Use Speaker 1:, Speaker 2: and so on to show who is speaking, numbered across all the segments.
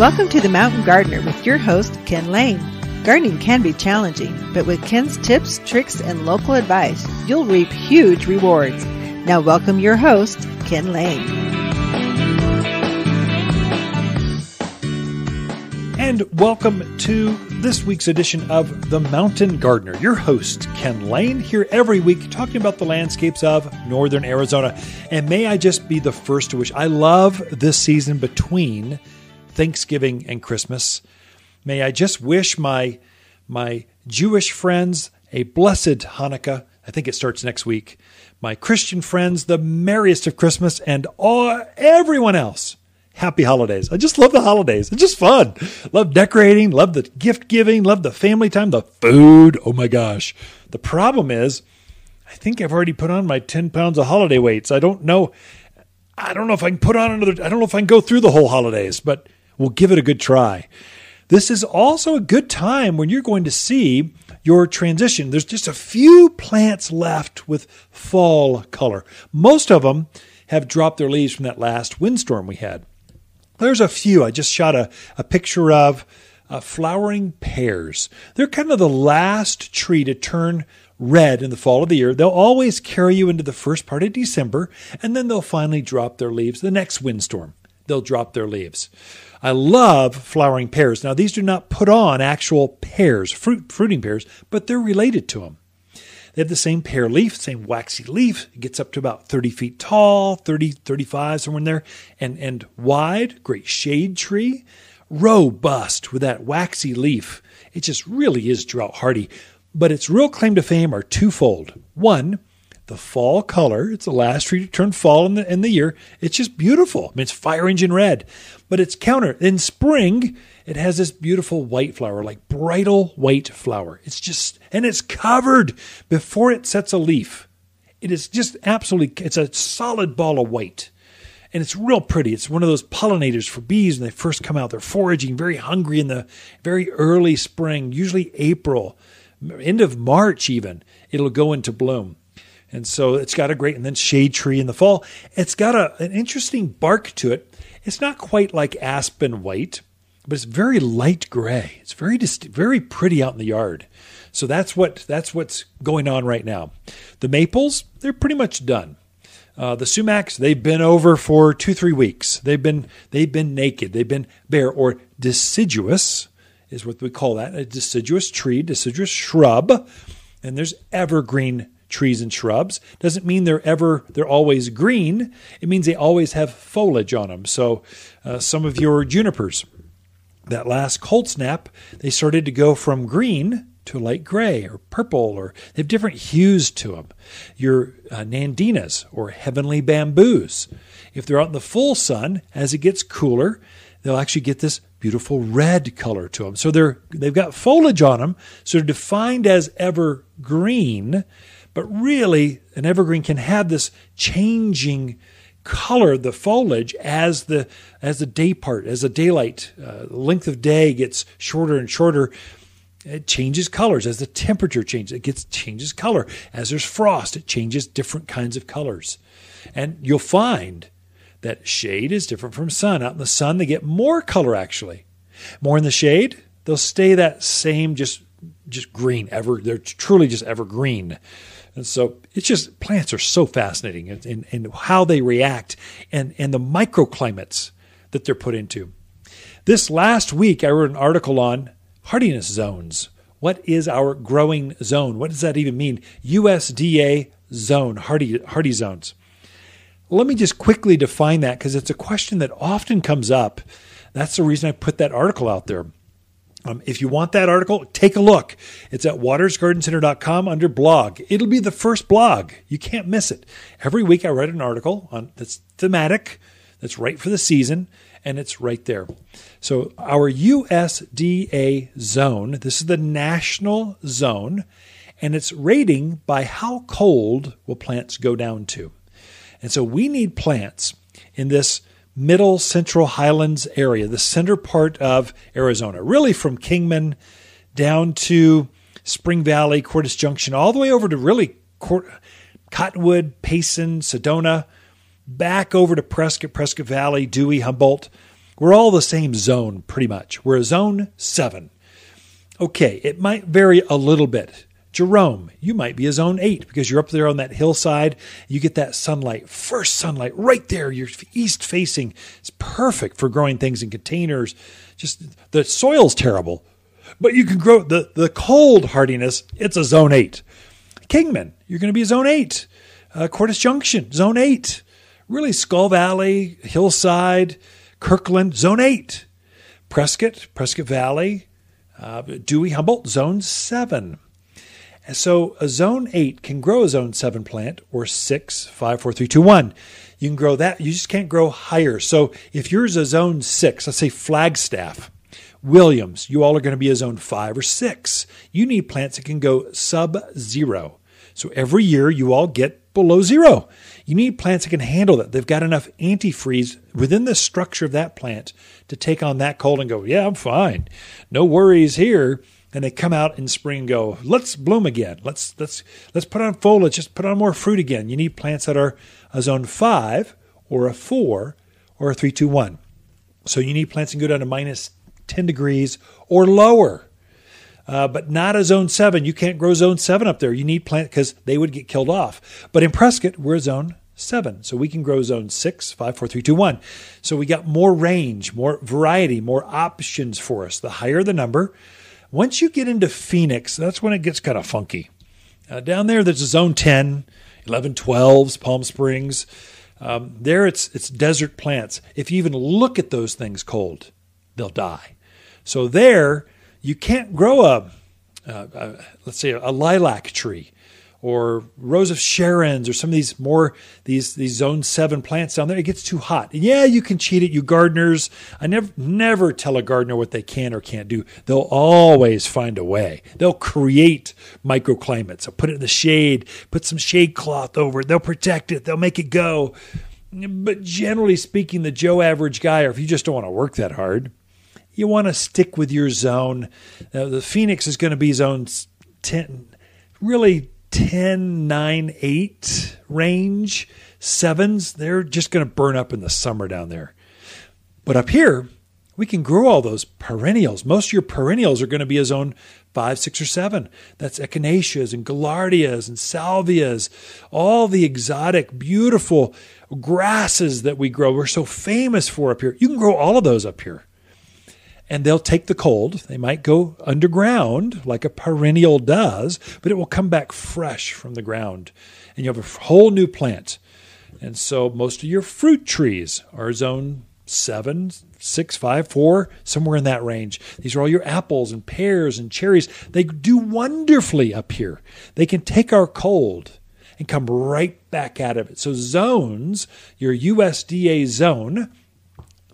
Speaker 1: Welcome to The Mountain Gardener with your host, Ken Lain. Gardening can be challenging, but with Ken's tips, tricks, and local advice, you'll reap huge rewards. Now, welcome your host, Ken Lain.
Speaker 2: And welcome to this week's edition of The Mountain Gardener. Your host, Ken Lain, here every week talking about the landscapes of northern Arizona. And may I just be the first to wish I love this season between Thanksgiving and Christmas. May I just wish my my Jewish friends a blessed Hanukkah. I think it starts next week. My Christian friends the merriest of Christmas and all everyone else happy holidays. I just love the holidays. It's just fun. Love decorating, love the gift giving, love the family time, the food. Oh my gosh. The problem is I think I've already put on my 10 pounds of holiday weights. I don't know I don't know if I can put on another I don't know if I can go through the whole holidays, but We'll give it a good try. This is also a good time when you're going to see your transition. There's just a few plants left with fall color. Most of them have dropped their leaves from that last windstorm we had. There's a few. I just shot a, a picture of uh, flowering pears. They're kind of the last tree to turn red in the fall of the year. They'll always carry you into the first part of December, and then they'll finally drop their leaves the next windstorm. They'll drop their leaves. I love flowering pears. Now, these do not put on actual pears, fruit, fruiting pears, but they're related to them. They have the same pear leaf, same waxy leaf. It gets up to about 30 feet tall, 30, 35, somewhere in there, and, and wide, great shade tree, robust with that waxy leaf. It just really is drought hardy. But its real claim to fame are twofold. One, the fall color. It's the last tree to turn fall in the, in the year. It's just beautiful. I mean, it's fire engine red, but it's counter. In spring, it has this beautiful white flower, like bridal white flower. It's just, and it's covered before it sets a leaf. It is just absolutely, it's a solid ball of white. And it's real pretty. It's one of those pollinators for bees when they first come out. They're foraging very hungry in the very early spring, usually April, end of March even. It'll go into bloom. And so it's got a great, and then shade tree in the fall. It's got a, an interesting bark to it. It's not quite like aspen white, but it's very light gray. It's very dist- very pretty out in the yard. So that's what that's what's going on right now. The maples, they're pretty much done. Uh, the sumacs, they've been over for two three weeks. They've been they've been naked. They've been bare or deciduous is what we call that a deciduous tree, deciduous shrub. And there's evergreen trees and shrubs. Doesn't mean they're ever they're always green. It means they always have foliage on them. So uh, some of your junipers, that last cold snap, they started to go from green to light gray or purple, or they have different hues to them. Your uh, nandinas or heavenly bamboos, if they're out in the full sun, as it gets cooler, they'll actually get this beautiful red color to them. So they're they've got foliage on them, so they're defined as evergreen, but really, an evergreen can have this changing color, the foliage, as the as the day part, as the daylight uh, length of day gets shorter and shorter. It changes colors as the temperature changes. It gets changes color as there's frost. It changes different kinds of colors, and you'll find that shade is different from sun. Out in the sun, they get more color actually. More in the shade, they'll stay that same just just green ever. They're truly just evergreen. And so it's just plants are so fascinating in, in, in, how they react and, and the microclimates that they're put into. This last week, I wrote an article on hardiness zones. What is our growing zone? What does that even mean? USDA zone, hardy, hardy zones. Let me just quickly define that because it's a question that often comes up. That's the reason I put that article out there. Um, if you want that article, take a look. It's at wattersgardencenter.com under blog. It'll be the first blog. You can't miss it. Every week I write an article on that's thematic, that's right for the season, and it's right there. So our USDA zone, this is the national zone, and it's rating by how cold will plants go down to. And so we need plants in this middle central highlands area, the center part of Arizona, really from Kingman down to Spring Valley, Cordes Junction, all the way over to really Cottonwood, Payson, Sedona, back over to Prescott, Prescott Valley, Dewey, Humboldt. We're all the same zone pretty much. We're a zone seven. Okay, it might vary a little bit. Jerome, you might be a zone eight because you're up there on that hillside. You get that sunlight, first sunlight right there. You're east facing. It's perfect for growing things in containers. Just the soil's terrible, but you can grow the, the cold hardiness. It's a zone eight. Kingman, you're going to be a zone eight. Uh, Cordes Junction, zone eight. Really, Skull Valley, Hillside, Kirkland, zone eight. Prescott, Prescott Valley, uh, Dewey Humboldt, zone seven. And so a zone 8 can grow a zone 7 plant or 6, 5, 4, 3, 2, 1. You can grow that. You just can't grow higher. So if yours is a zone 6, let's say Flagstaff, Williams, you all are going to be a zone 5 or 6. You need plants that can go sub zero. So every year you all get below zero. You need plants that can handle that. They've got enough antifreeze within the structure of that plant to take on that cold and go, yeah, I'm fine. No worries here and they come out in spring and go, let's bloom again. Let's let's let's put on foliage. Just put on more fruit again. You need plants that are a zone five or a four or a three two one. So you need plants that go down to minus ten degrees or lower. Uh, but not a zone seven. You can't grow zone seven up there. You need plant because they would get killed off. But in Prescott, we're a zone seven. So we can grow zone six, five, four, three, two, one. So we got more range, more variety, more options for us. The higher the number, once you get into Phoenix, that's when it gets kind of funky. Uh, down there, there's a zone 10, 11, 12s, Palm Springs. Um, there, it's it's desert plants. If you even look at those things cold, they'll die. So there, you can't grow a, a, a let's say a lilac tree or rose of Sharons or some of these more these these zone seven plants down there, it gets too hot. yeah, you can cheat it, you gardeners. I never never tell a gardener what they can or can't do. They'll always find a way. They'll create microclimates. They'll put it in the shade, put some shade cloth over it. They'll protect it. They'll make it go. But generally speaking, the Joe average guy, or if you just don't want to work that hard, you want to stick with your zone. Now, the Phoenix is going to be zone 10, really 10, 9, 8 range. Sevens, they're just going to burn up in the summer down there. But up here, we can grow all those perennials. Most of your perennials are going to be a zone five, six, or seven. That's echinaceas and gaillardias and salvias, all the exotic, beautiful grasses that we grow. We're so famous for up here. You can grow all of those up here and they'll take the cold. They might go underground like a perennial does, but it will come back fresh from the ground. And you have a whole new plant. And so most of your fruit trees are zone seven, six, five, four, somewhere in that range. These are all your apples and pears and cherries. They do wonderfully up here. They can take our cold and come right back out of it. So zones, your USDA zone,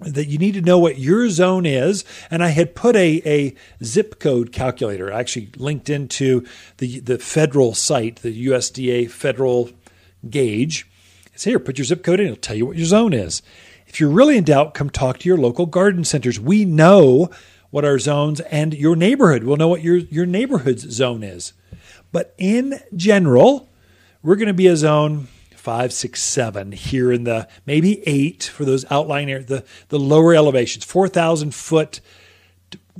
Speaker 2: that you need to know what your zone is. And I had put a, a zip code calculator, I actually linked into the, the federal site, the USDA federal gauge. It's here, put your zip code in, it'll tell you what your zone is. If you're really in doubt, come talk to your local garden centers. We know what our zones and your neighborhood will know what your, your neighborhood's zone is. But in general, we're going to be a zone five, six, seven here in the maybe eight for those outlying areas, the, the lower elevations, 4,000 foot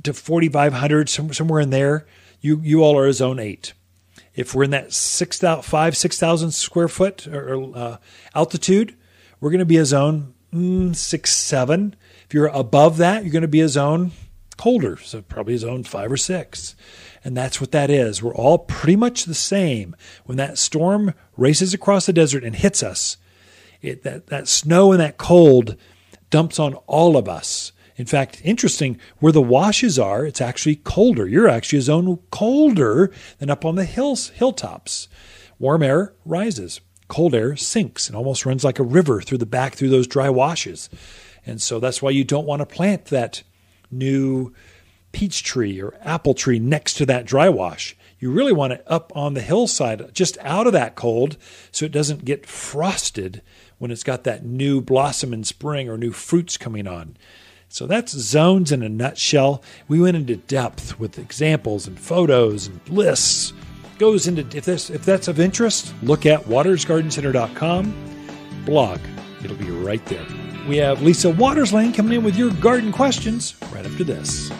Speaker 2: to 4,500, somewhere in there. You, you all are a zone eight. If we're in that 6, 5, 6,000 square foot or, uh, altitude, we're going to be a zone mm, six, seven. If you're above that, you're going to be a zone colder, so probably a zone five or six. And that's what that is. We're all pretty much the same. When that storm races across the desert and hits us, it, that, that snow and that cold dumps on all of us. In fact, interesting, where the washes are, it's actually colder. You're actually a zone colder than up on the hills, hilltops. Warm air rises, cold air sinks and almost runs like a river through the back through those dry washes. And so that's why you don't want to plant that new peach tree or apple tree next to that dry wash. You really want it up on the hillside, just out of that cold, so it doesn't get frosted when it's got that new blossom in spring or new fruits coming on. So that's zones in a nutshell. We went into depth with examples and photos and lists. Goes into if this if that's of interest, look at wattersgardencenter.com blog. It'll be right there. We have Lisa Watters Lain coming in with your garden questions right after this.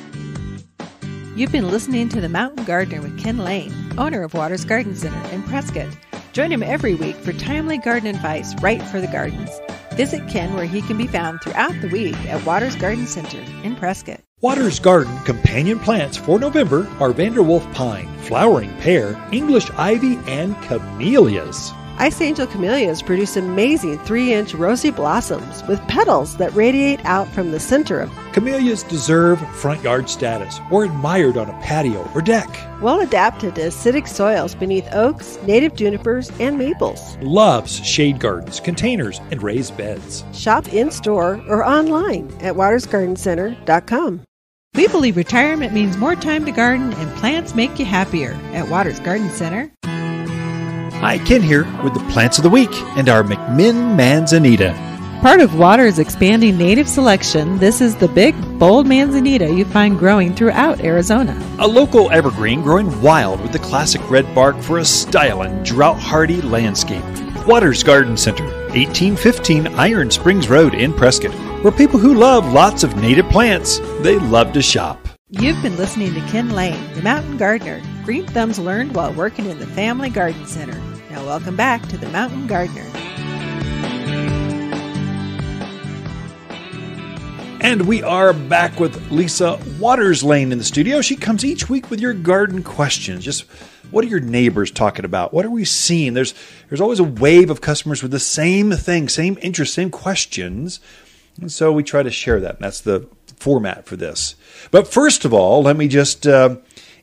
Speaker 1: You've been listening to The Mountain Gardener with Ken Lain, owner of Watters Garden Center in Prescott. Join him every week for timely garden advice right for the gardens. Visit Ken where he can be found throughout the week at Watters Garden Center in Prescott.
Speaker 2: Watters Garden companion plants for November are Vanderwolf pine, flowering pear, English ivy, and camellias.
Speaker 3: Ice Angel camellias produce amazing 3 inch rosy blossoms with petals that radiate out from the center of
Speaker 2: Camellias deserve front yard status or admired on a patio or deck.
Speaker 3: well adapted to acidic soils beneath oaks, native junipers, and maples.
Speaker 2: Loves shade gardens, containers, and raised beds.
Speaker 3: Shop in store or online at wattersgardencenter.com.
Speaker 1: We believe retirement means more time to garden and plants make you happier at Watters Garden Center.
Speaker 2: Hi, Ken here with the plants of the week and our McMinn Manzanita.
Speaker 1: Part of Watters' expanding native selection, this is the big, bold manzanita you find growing throughout Arizona.
Speaker 2: A local evergreen growing wild with the classic red bark for a styling, drought hardy landscape. Watters Garden Center, 1815 Iron Springs Road in Prescott, where people who love lots of native plants, they love to shop.
Speaker 1: You've been listening to Ken Lain, the mountain gardener. Green thumbs learned while working in the Family Garden Center. Now, welcome back to the Mountain Gardener.
Speaker 2: And we are back with Lisa Watters Lain in the studio. She comes each week with your garden questions. Just what are your neighbors talking about? What are we seeing? There's there's always a wave of customers with the same thing, same interest, same questions. And so we try to share that. That's the format for this. But first of all, let me just uh,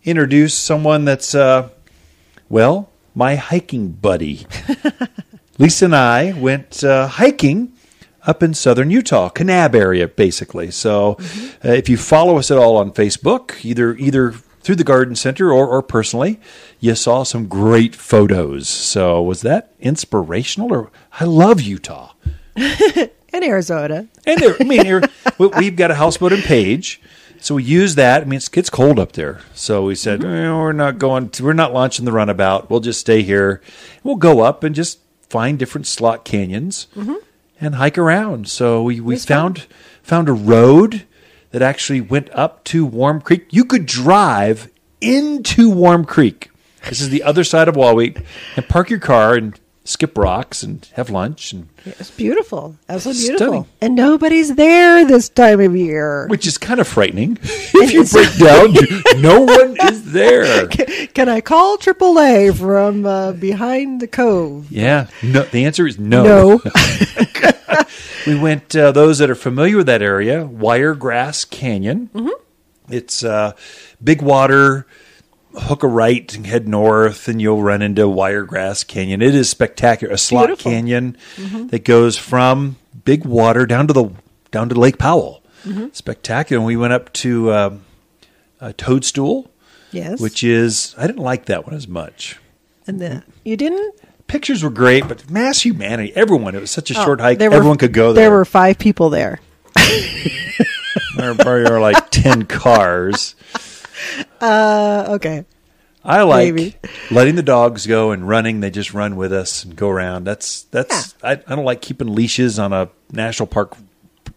Speaker 2: introduce someone that's, uh, well, my hiking buddy. Lisa and I went uh, hiking up in southern Utah, Kanab area, basically. So, uh, if you follow us at all on Facebook, either either through the garden center or, or personally, you saw some great photos. So, was that inspirational? Or I love Utah,
Speaker 3: In Arizona.
Speaker 2: and there, I mean, we- we've got a houseboat in Page. So we use that. I mean, it's, it's cold up there. So we said, "Eh, we're not going to, we're not launching the runabout. We'll just stay here. We'll go up and just find different slot canyons and hike around. So we, we found, found a road that actually went up to Warm Creek. You could drive into Warm Creek. This is the other side of Wahweap and park your car and skip rocks and have lunch and
Speaker 3: It's beautiful. Absolutely beautiful.
Speaker 2: Stunning.
Speaker 3: And nobody's there this time of year.
Speaker 2: which is kind of frightening. if you break down, no one is there.
Speaker 3: Can I call AAA from uh, behind the cove?
Speaker 2: Yeah, no. The answer is no.
Speaker 3: No.
Speaker 2: We went. Uh, those that are familiar with that area, Wiregrass Canyon. It's uh, big water. Hook a right and head north, and you'll run into Wiregrass Canyon. It is spectacular. A slot
Speaker 3: Beautiful.
Speaker 2: canyon that goes from big water down to the down to Lake Powell. Spectacular. And we went up to um, a Toadstool.
Speaker 3: yes.
Speaker 2: which is I didn't like that one as much.
Speaker 3: and then you didn't?
Speaker 2: Pictures were great, but mass humanity, everyone. It was such a
Speaker 3: Oh,
Speaker 2: short hike.
Speaker 3: were-
Speaker 2: everyone could go there.
Speaker 3: There were five people there.
Speaker 2: there, there were like ten cars.
Speaker 3: Uh, okay.
Speaker 2: I like
Speaker 3: Maybe.
Speaker 2: letting the dogs go and running. They just run with us and go around. That's that's. I, I don't like keeping leashes on a national park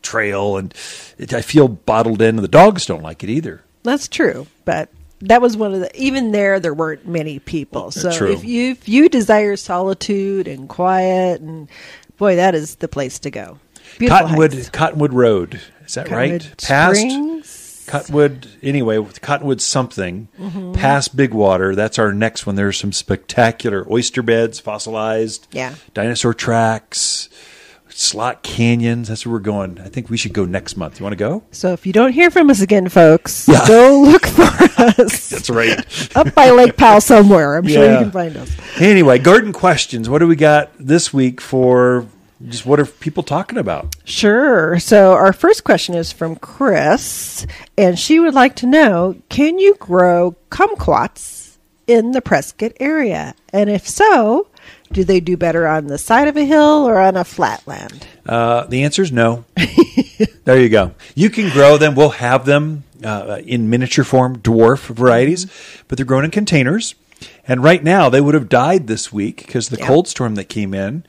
Speaker 2: trail, and it, I feel bottled in. And the dogs don't like it either.
Speaker 3: That's true, but that was one of the. Even there, there weren't many people. So
Speaker 2: True.
Speaker 3: if you if you desire solitude and quiet, and boy, that is the place to go. Beautiful
Speaker 2: Cottonwood
Speaker 3: hikes.
Speaker 2: Cottonwood Road is that
Speaker 3: Cottonwood
Speaker 2: right? Past Cottonwood, anyway, with Cottonwood something,
Speaker 3: Mm-hmm.
Speaker 2: past Big Water. That's our next one. There's some spectacular oyster beds, fossilized,
Speaker 3: Yeah.
Speaker 2: dinosaur tracks, slot canyons. That's where we're going. I think we should go next month. You want to go?
Speaker 3: So if you don't hear from us again, folks,
Speaker 2: Yeah.
Speaker 3: go look for us
Speaker 2: That's right.
Speaker 3: up by Lake Powell somewhere. I'm sure you can find us.
Speaker 2: anyway, garden questions. What do we got this week for? Just what are people talking about?
Speaker 3: Sure. So our first question is from Chris, and she would like to know: Can you grow kumquats in the Prescott area? And if so, do they do better on the side of a hill or on a flat land?
Speaker 2: Uh, the answer is no. there you go. You can grow them. We'll have them uh, in miniature form, dwarf varieties, but they're grown in containers. And right now, they would have died this week because the
Speaker 3: Yeah.
Speaker 2: cold storm that came in.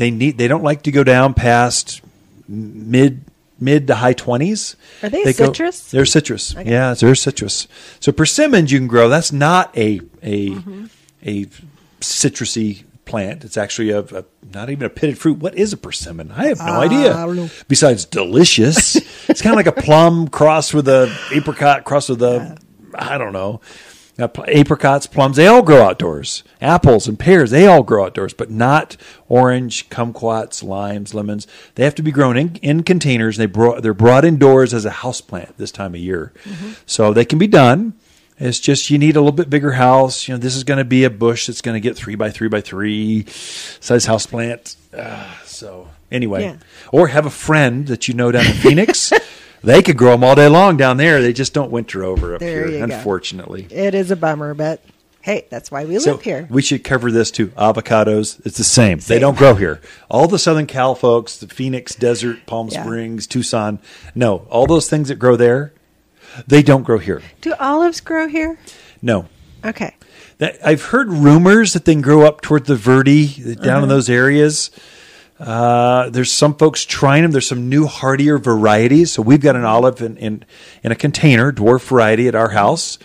Speaker 2: They need. They don't like to go down past mid mid to high twenties.
Speaker 3: Are they
Speaker 2: go-
Speaker 3: citrus?
Speaker 2: they're citrus. Yeah, they're citrus. So persimmons you can grow. That's not a a
Speaker 3: Mm-hmm.
Speaker 2: a citrusy plant. It's actually a, a not even a pitted fruit. What is a persimmon? I have no
Speaker 3: know.
Speaker 2: idea. Besides delicious, it's kind of like a plum crossed with a apricot crossed with a I don't know. Now, apricots, plums, they all grow outdoors. Apples and pears, they all grow outdoors, but not orange, kumquats, limes, lemons. They have to be grown in, in containers. They brought, they're brought indoors as a house plant this time of year. So they can be done. It's just you need a little bit bigger house. You know, this is going to be a bush that's going to get three by three by three size house plant. Uh, so anyway,
Speaker 3: Yeah.
Speaker 2: or have a friend that you know down in Phoenix. they could grow them all day long down there. They just don't winter over up
Speaker 3: There
Speaker 2: here,
Speaker 3: you go.
Speaker 2: unfortunately.
Speaker 3: It is a bummer, but hey, that's why we
Speaker 2: So
Speaker 3: live here.
Speaker 2: we should cover this too. Avocados, it's the same. They don't grow here. All the Southern Cal folks, the Phoenix Desert, Palm
Speaker 3: Yeah.
Speaker 2: Springs, Tucson, no, all those things that grow there, they don't grow here.
Speaker 3: Do olives grow here?
Speaker 2: No.
Speaker 3: Okay.
Speaker 2: That, I've heard rumors that they can grow up toward the Verde, down in mm-hmm. those areas. Uh, there's some folks trying them. There's some new hardier varieties. So we've got an olive in, in, in a container, dwarf variety at our house.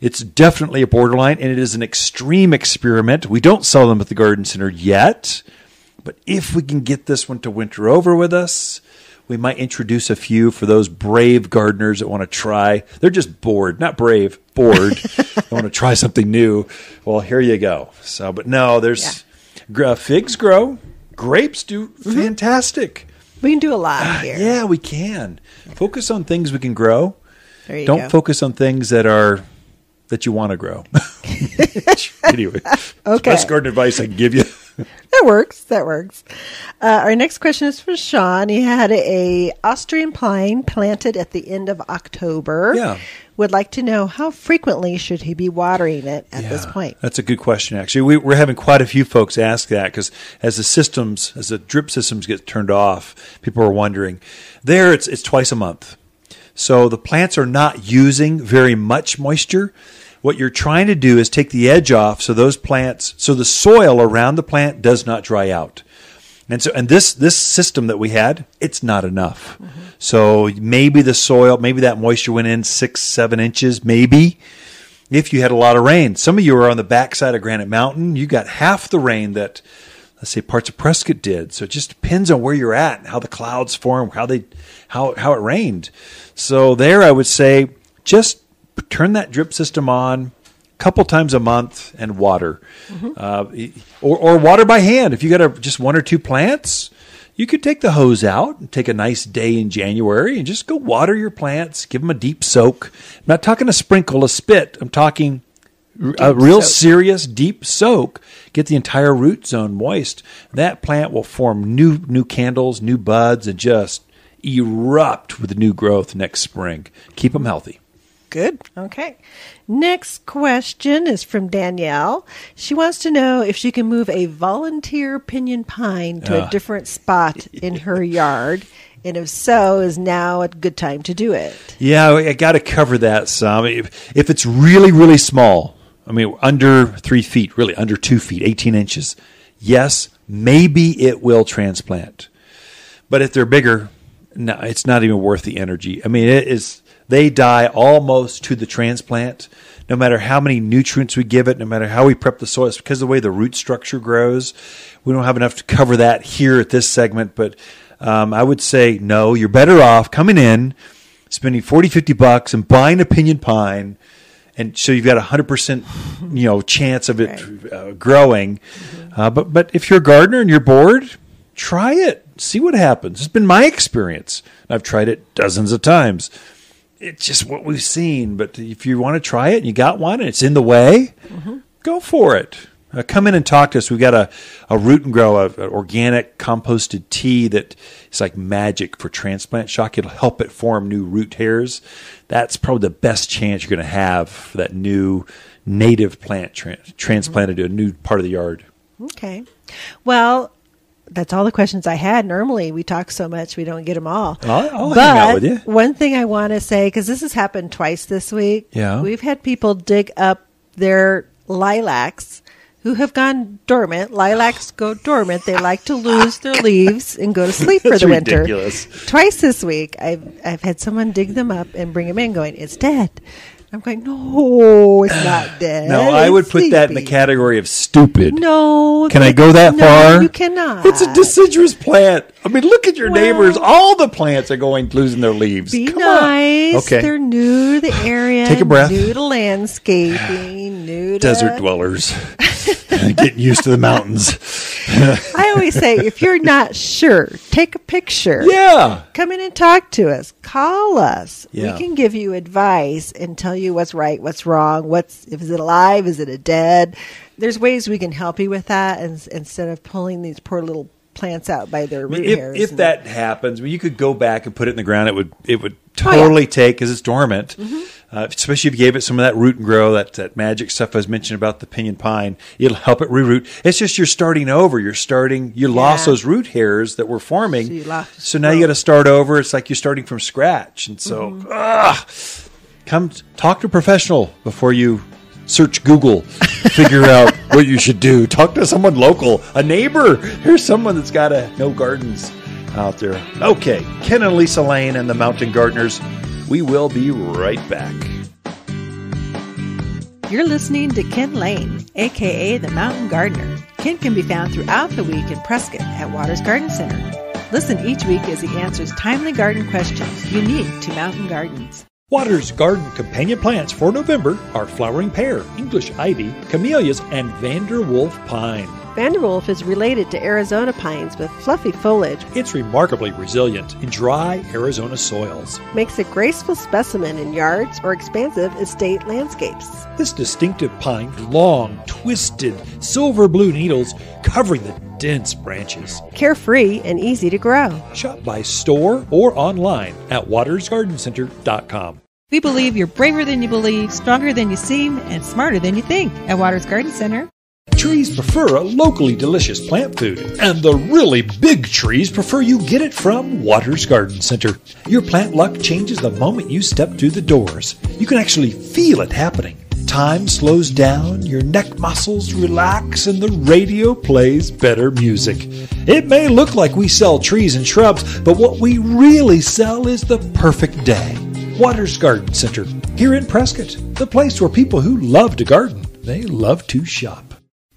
Speaker 2: It's definitely a borderline, and it is an extreme experiment. We don't sell them at the garden center yet, but if we can get this one to winter over with us, we might introduce a few for those brave gardeners that want to try. They're just bored, not brave, bored. they want to try something new. Well, here you go. So, but no, there's gr- figs grow, grapes do fantastic.
Speaker 3: We can do a lot here.
Speaker 2: Ah, Yeah, we can focus on things we can grow.
Speaker 3: There you
Speaker 2: Don't
Speaker 3: go.
Speaker 2: focus on things that are that you want to grow. anyway,
Speaker 3: Okay.
Speaker 2: best garden advice I can give you.
Speaker 3: That works. That works. Uh, our next question is for Sean. He had a Austrian pine planted at the end of October.
Speaker 2: Yeah.
Speaker 3: Would like to know how frequently should he be watering it at this point?
Speaker 2: That's a good question, actually. We, we're having quite a few folks ask that because as the systems, as the drip systems get turned off, people are wondering. There, it's, it's twice a month. So the plants are not using very much moisture. What you're trying to do is take the edge off so those plants, so the soil around the plant does not dry out. And so, and this this system that we had, it's not enough. Mm-hmm. So maybe the soil, maybe that moisture went in six, seven inches, maybe if you had a lot of rain. Some of you are on the backside of Granite Mountain. You got half the rain that, let's say, parts of Prescott did. So it just depends on where you're at, how the clouds form, how they, how how it rained. So there, I would say, just turn that drip system on a couple times a month and water, uh, or or water by hand. If you got a, just one or two plants. You could take the hose out and take a nice day in January and just go water your plants, give them a deep soak. I'm not talking a sprinkle, a spit. I'm talking a real
Speaker 3: soak.
Speaker 2: serious deep soak. Get the entire root zone moist. That plant will form new new candles, new buds, and just erupt with new growth next spring. Keep them healthy.
Speaker 3: Good. Okay. Next question is from Danielle. She wants to know if she can move a volunteer pinyon pine to
Speaker 2: Ah.
Speaker 3: a different spot in her yard. And if so, is now a good time to do it?
Speaker 2: Yeah, I got to cover that some. If, if it's really, really small, I mean, under three feet, really under two feet, 18 inches, yes, maybe it will transplant. But if they're bigger, no, it's not even worth the energy. I mean, it is, they die almost to the transplant. No matter how many nutrients we give it, no matter how we prep the soil, it's because of the way the root structure grows. We don't have enough to cover that here at this segment, but um, I would say no, you're better off coming in, spending 40, 50 bucks and buying a pinyon pine. And so you've got a hundred percent, you know, chance of it uh, growing. Uh, but but if you're a gardener and you're bored, try it. See what happens. It's been my experience. I've tried it dozens of times. It's just what we've seen. But if you want to try it and you got one and it's in the way, mm-hmm. go for it. Uh, come in and talk to us. We've got a, a root and grow, a, a uh, organic composted tea that is like magic for transplant shock. It'll help it form new root hairs. That's probably the best chance you're going to have for that new native plant tran mm-hmm. transplanted to a new part of the yard.
Speaker 3: Okay. Well, that's all the questions I had. Normally, we talk so much we don't get them all.
Speaker 2: Oh, I'll- I'll
Speaker 3: but
Speaker 2: hang out with you.
Speaker 3: one thing I want to say because this has happened twice this week.
Speaker 2: Yeah.
Speaker 3: we've had people dig up their lilacs who have gone dormant. Lilacs go dormant. They like to lose their leaves and go to sleep for the winter.
Speaker 2: ridiculous.
Speaker 3: Twice this week, I've I've had someone dig them up and bring them in, going, "It's dead." I'm going, "No, it's not dead."
Speaker 2: No, I would put that in the
Speaker 3: sleepy."
Speaker 2: category of stupid.
Speaker 3: No,
Speaker 2: Can I go that
Speaker 3: no,
Speaker 2: far?
Speaker 3: You cannot.
Speaker 2: It's a deciduous plant. I mean, look at your
Speaker 3: Well-
Speaker 2: neighbors. All the plants are going losing their leaves.
Speaker 3: Be
Speaker 2: Come on.
Speaker 3: nice.
Speaker 2: Okay.
Speaker 3: They're new to the area.
Speaker 2: Take a breath.
Speaker 3: New to landscaping. New to
Speaker 2: Desert dwellers getting used to the mountains.
Speaker 3: I always say, if you're not sure, take a picture.
Speaker 2: Yeah.
Speaker 3: Come in and talk to us. Call us.
Speaker 2: Yeah.
Speaker 3: We can give you advice and tell you what's right, what's wrong, what's if is it alive, is it a dead. There's ways we can help you with that, and, instead of pulling these poor little plants out by their
Speaker 2: I mean, if,
Speaker 3: hairs.
Speaker 2: if that happens, mean, you could go back and put it in the ground. It would it would
Speaker 3: Oh, yeah. Mm-hmm.
Speaker 2: totally take because it's dormant. Uh, especially if you gave it some of that root and grow, that that magic stuff I was mentioning about the pinyon pine. It'll help it reroot. It's just you're starting over. You're starting. You lost those root hairs that were forming.
Speaker 3: So
Speaker 2: So now you got to start over. It's like you're starting from scratch. And so,
Speaker 3: Mm-hmm.
Speaker 2: ah, come talk to a professional before you search Google, figure out what you should do. Talk to someone local, a neighbor. Here's someone that's got a no gardens out there. Okay, Ken and Lisa Lain and the Mountain Gardeners. We will be right back.
Speaker 1: You're listening to Ken Lain, aka the Mountain Gardener. Ken can be found throughout the week in Prescott at Watters Garden Center. Listen each week as he answers timely garden questions unique to mountain gardens.
Speaker 2: Watters Garden companion plants for November are flowering pear, English ivy, camellias, and Vanderwolf pine.
Speaker 3: Vanderwolf is related to Arizona pines with fluffy foliage,
Speaker 2: It's remarkably resilient in dry Arizona soils.
Speaker 3: makes a graceful specimen in yards or expansive estate landscapes.
Speaker 2: This distinctive pine has long, twisted, silver blue needles covering the dense branches.
Speaker 3: Carefree and easy to grow.
Speaker 2: Shop by store or online at wattersgardencenter.com.
Speaker 1: We believe you're braver than you believe, stronger than you seem, and smarter than you think at Watters Garden Center.
Speaker 2: Trees prefer a locally delicious plant food, and the really big trees prefer you get it from Watters Garden Center. Your plant luck changes the moment you step through the doors. You can actually feel it happening. Time slows down, your neck muscles relax, and the radio plays better music. It may look like we sell trees and shrubs, but what we really sell is the perfect day. Watters Garden Center, here in Prescott, the place where people who love to garden, they love to shop.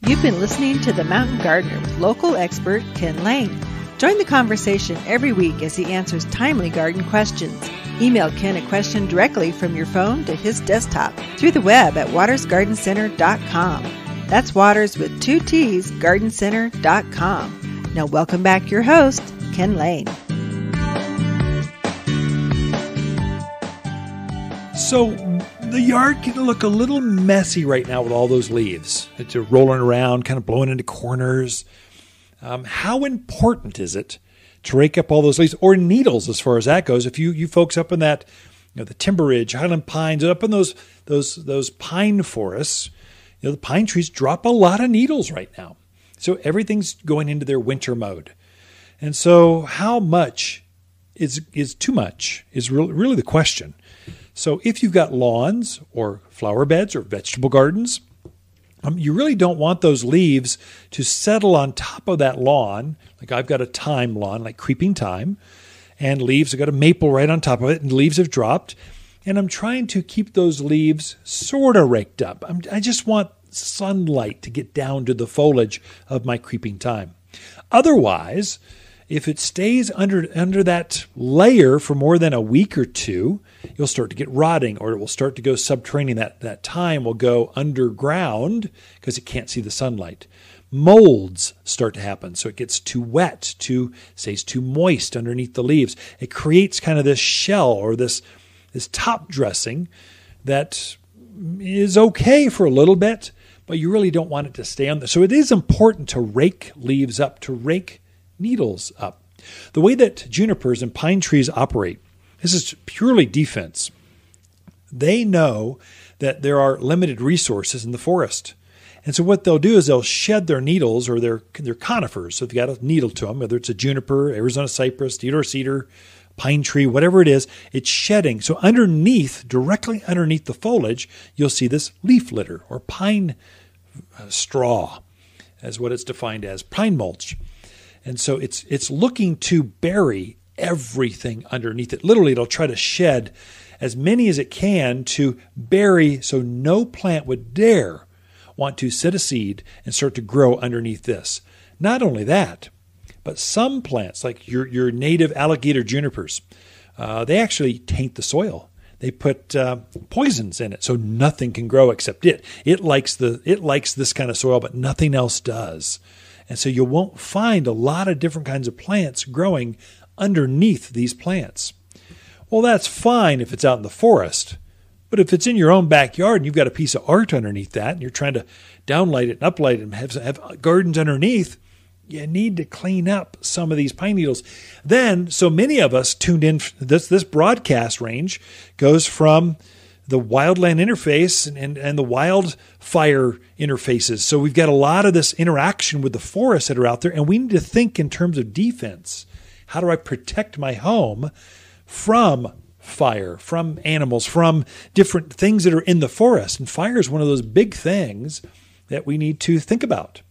Speaker 1: You've been listening to The Mountain Gardener with local expert Ken Lain. Join the conversation every week as he answers timely garden questions. Email Ken a question directly from your phone to his desktop through the web at wattersgardencenter.com. That's Watters with two T's, gardencenter.com. Now, welcome back your host, Ken Lain.
Speaker 2: So the yard can look a little messy right now with all those leaves. It's rolling around, kind of blowing into corners. Um, how important is it to rake up all those leaves or needles as far as that goes? If you you folks up in that, you know, the Timber Ridge, Highland Pines, up in those those those pine forests, you know, the pine trees drop a lot of needles right now. So everything's going into their winter mode. And so how much is is too much is really, really the question. So if you've got lawns or flower beds or vegetable gardens, um, you really don't want those leaves to settle on top of that lawn. Like I've got a thyme lawn, like creeping thyme, and leaves. I've got a maple right on top of it, and leaves have dropped. And I'm trying to keep those leaves sort of raked up. I'm, I just want sunlight to get down to the foliage of my creeping thyme. Otherwise, if it stays under under that layer for more than a week or two, you'll start to get rotting or it will start to go subterranean. That that thyme will go underground because it can't see the sunlight. Molds start to happen, so it gets too wet, too stays too moist underneath the leaves. It creates kind of this shell or this this top dressing that is okay for a little bit, but you really don't want it to stay on there. So it is important to rake leaves up, to rake needles up. The way that junipers and pine trees operate, this is purely defense. They know that there are limited resources in the forest. And so what they'll do is they'll shed their needles or their their conifers. So they've got a needle to them, whether it's a juniper, Arizona cypress, deodar cedar, pine tree, whatever it is, it's shedding. So underneath, directly underneath the foliage, you'll see this leaf litter or pine uh, straw, as what it's defined as pine mulch. And so it's it's looking to bury everything underneath it. Literally, it'll try to shed as many as it can to bury so no plant would dare want to set a seed and start to grow underneath this. Not only that, but some plants, like your, your native alligator junipers, uh, they actually taint the soil. They put uh, poisons in it, so nothing can grow except it. It likes the it likes this kind of soil, but nothing else does. And so you won't find a lot of different kinds of plants growing underneath these plants. Well, that's fine if it's out in the forest. But if it's in your own backyard and you've got a piece of art underneath that and you're trying to downlight it and uplight it and have, have gardens underneath, you need to clean up some of these pine needles. Then, so many of us tuned in. This this broadcast range goes from the wildland interface and, and, and the wildfire interfaces. So we've got a lot of this interaction with the forests that are out there, and we need to think in terms of defense. How do I protect my home from fire, from animals, from different things that are in the forest? And fire is one of those big things that we need to think about.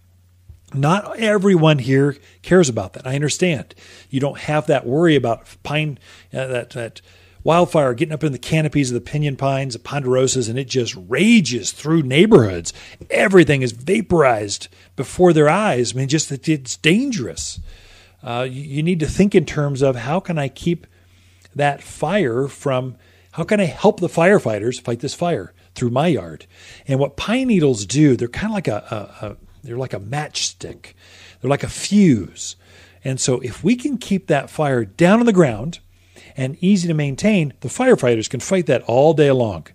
Speaker 2: Not everyone here cares about that. I understand. You don't have that worry about pine, uh, that, that wildfire getting up in the canopies of the pinyon pines, the ponderosas, and it just rages through neighborhoods. Everything is vaporized before their eyes. I mean, just it's dangerous. Uh, you, you need to think in terms of how can I keep that fire from, how can I help the firefighters fight this fire through my yard? And what pine needles do, they're kind of like a, a, a they're like a matchstick. They're like a fuse. And so if we can keep that fire down on the ground and easy to maintain, the firefighters can fight that all day long.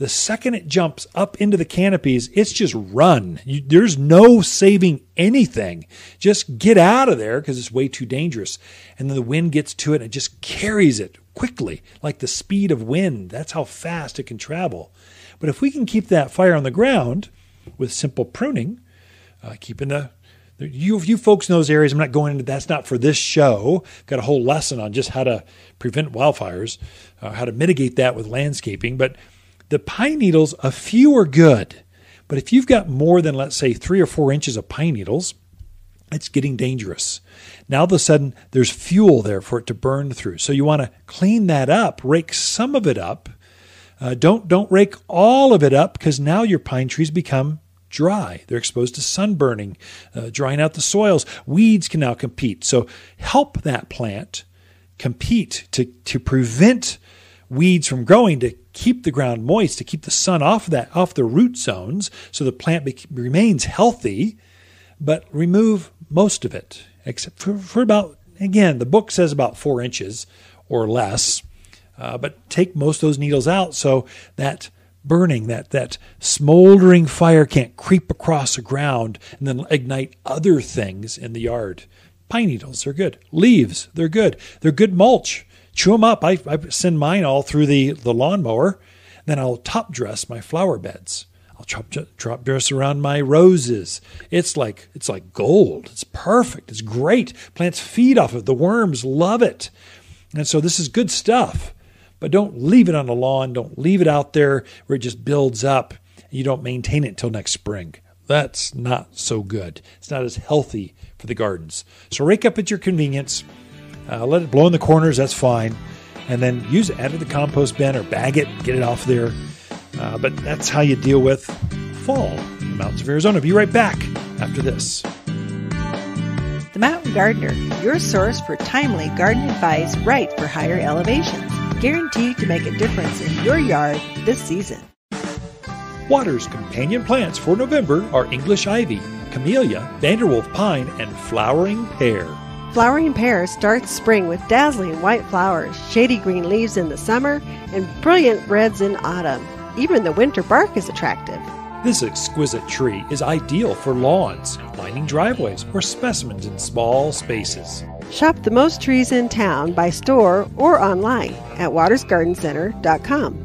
Speaker 2: The second it jumps up into the canopies, it's just run. You, there's no saving anything. Just get out of there because it's way too dangerous. And then the wind gets to it and it just carries it quickly, like the speed of wind. That's how fast it can travel. But if we can keep that fire on the ground with simple pruning, uh, keeping the you you folks in those areas. I'm not going into that's not for this show. Got a whole lesson on just how to prevent wildfires, uh, how to mitigate that with landscaping. But the pine needles, a few are good, but if you've got more than let's say three or four inches of pine needles, it's getting dangerous. Now, all of a sudden, there's fuel there for it to burn through. So you want to clean that up, rake some of it up. Uh, don't don't rake all of it up because now your pine trees become dry. They're exposed to sunburning, uh, drying out the soils. Weeds can now compete. So help that plant compete to, to prevent weeds from growing, to keep the ground moist, to keep the sun off that off the root zones, so the plant be- remains healthy. But remove most of it, except for, for about again the book says about four inches or less. Uh, but take most of those needles out so that burning, that, that smoldering fire can't creep across the ground and then ignite other things in the yard. Pine needles, they're good. Leaves, they're good. They're good mulch. Chew them up. I, I send mine all through the, the lawnmower. Then I'll top dress my flower beds. I'll top, top dress around my roses. It's like it's like gold. It's perfect. It's great. Plants feed off of it. The worms love it. And so this is good stuff. But don't leave it on the lawn. Don't leave it out there where it just builds up. You don't maintain it until next spring. That's not so good. It's not as healthy for the gardens. So rake up at your convenience. Uh, let it blow in the corners. That's fine. And then use it, add it to the compost bin or bag it, get it off there. Uh, but that's how you deal with fall in the mountains of Arizona. Be right back after this.
Speaker 1: The Mountain Gardener, your source for timely garden advice right for higher elevations guaranteed to make a difference in your yard this season.
Speaker 2: Watters' companion plants for November are English ivy, camellia, Vanderwolf pine, and flowering pear.
Speaker 3: Flowering pear starts spring with dazzling white flowers, shady green leaves in the summer, and brilliant reds in autumn. Even the winter bark is attractive.
Speaker 2: This exquisite tree is ideal for lawns, lining driveways, or specimens in small spaces.
Speaker 3: Shop the most trees in town by store or online at wattersgardencenter.com.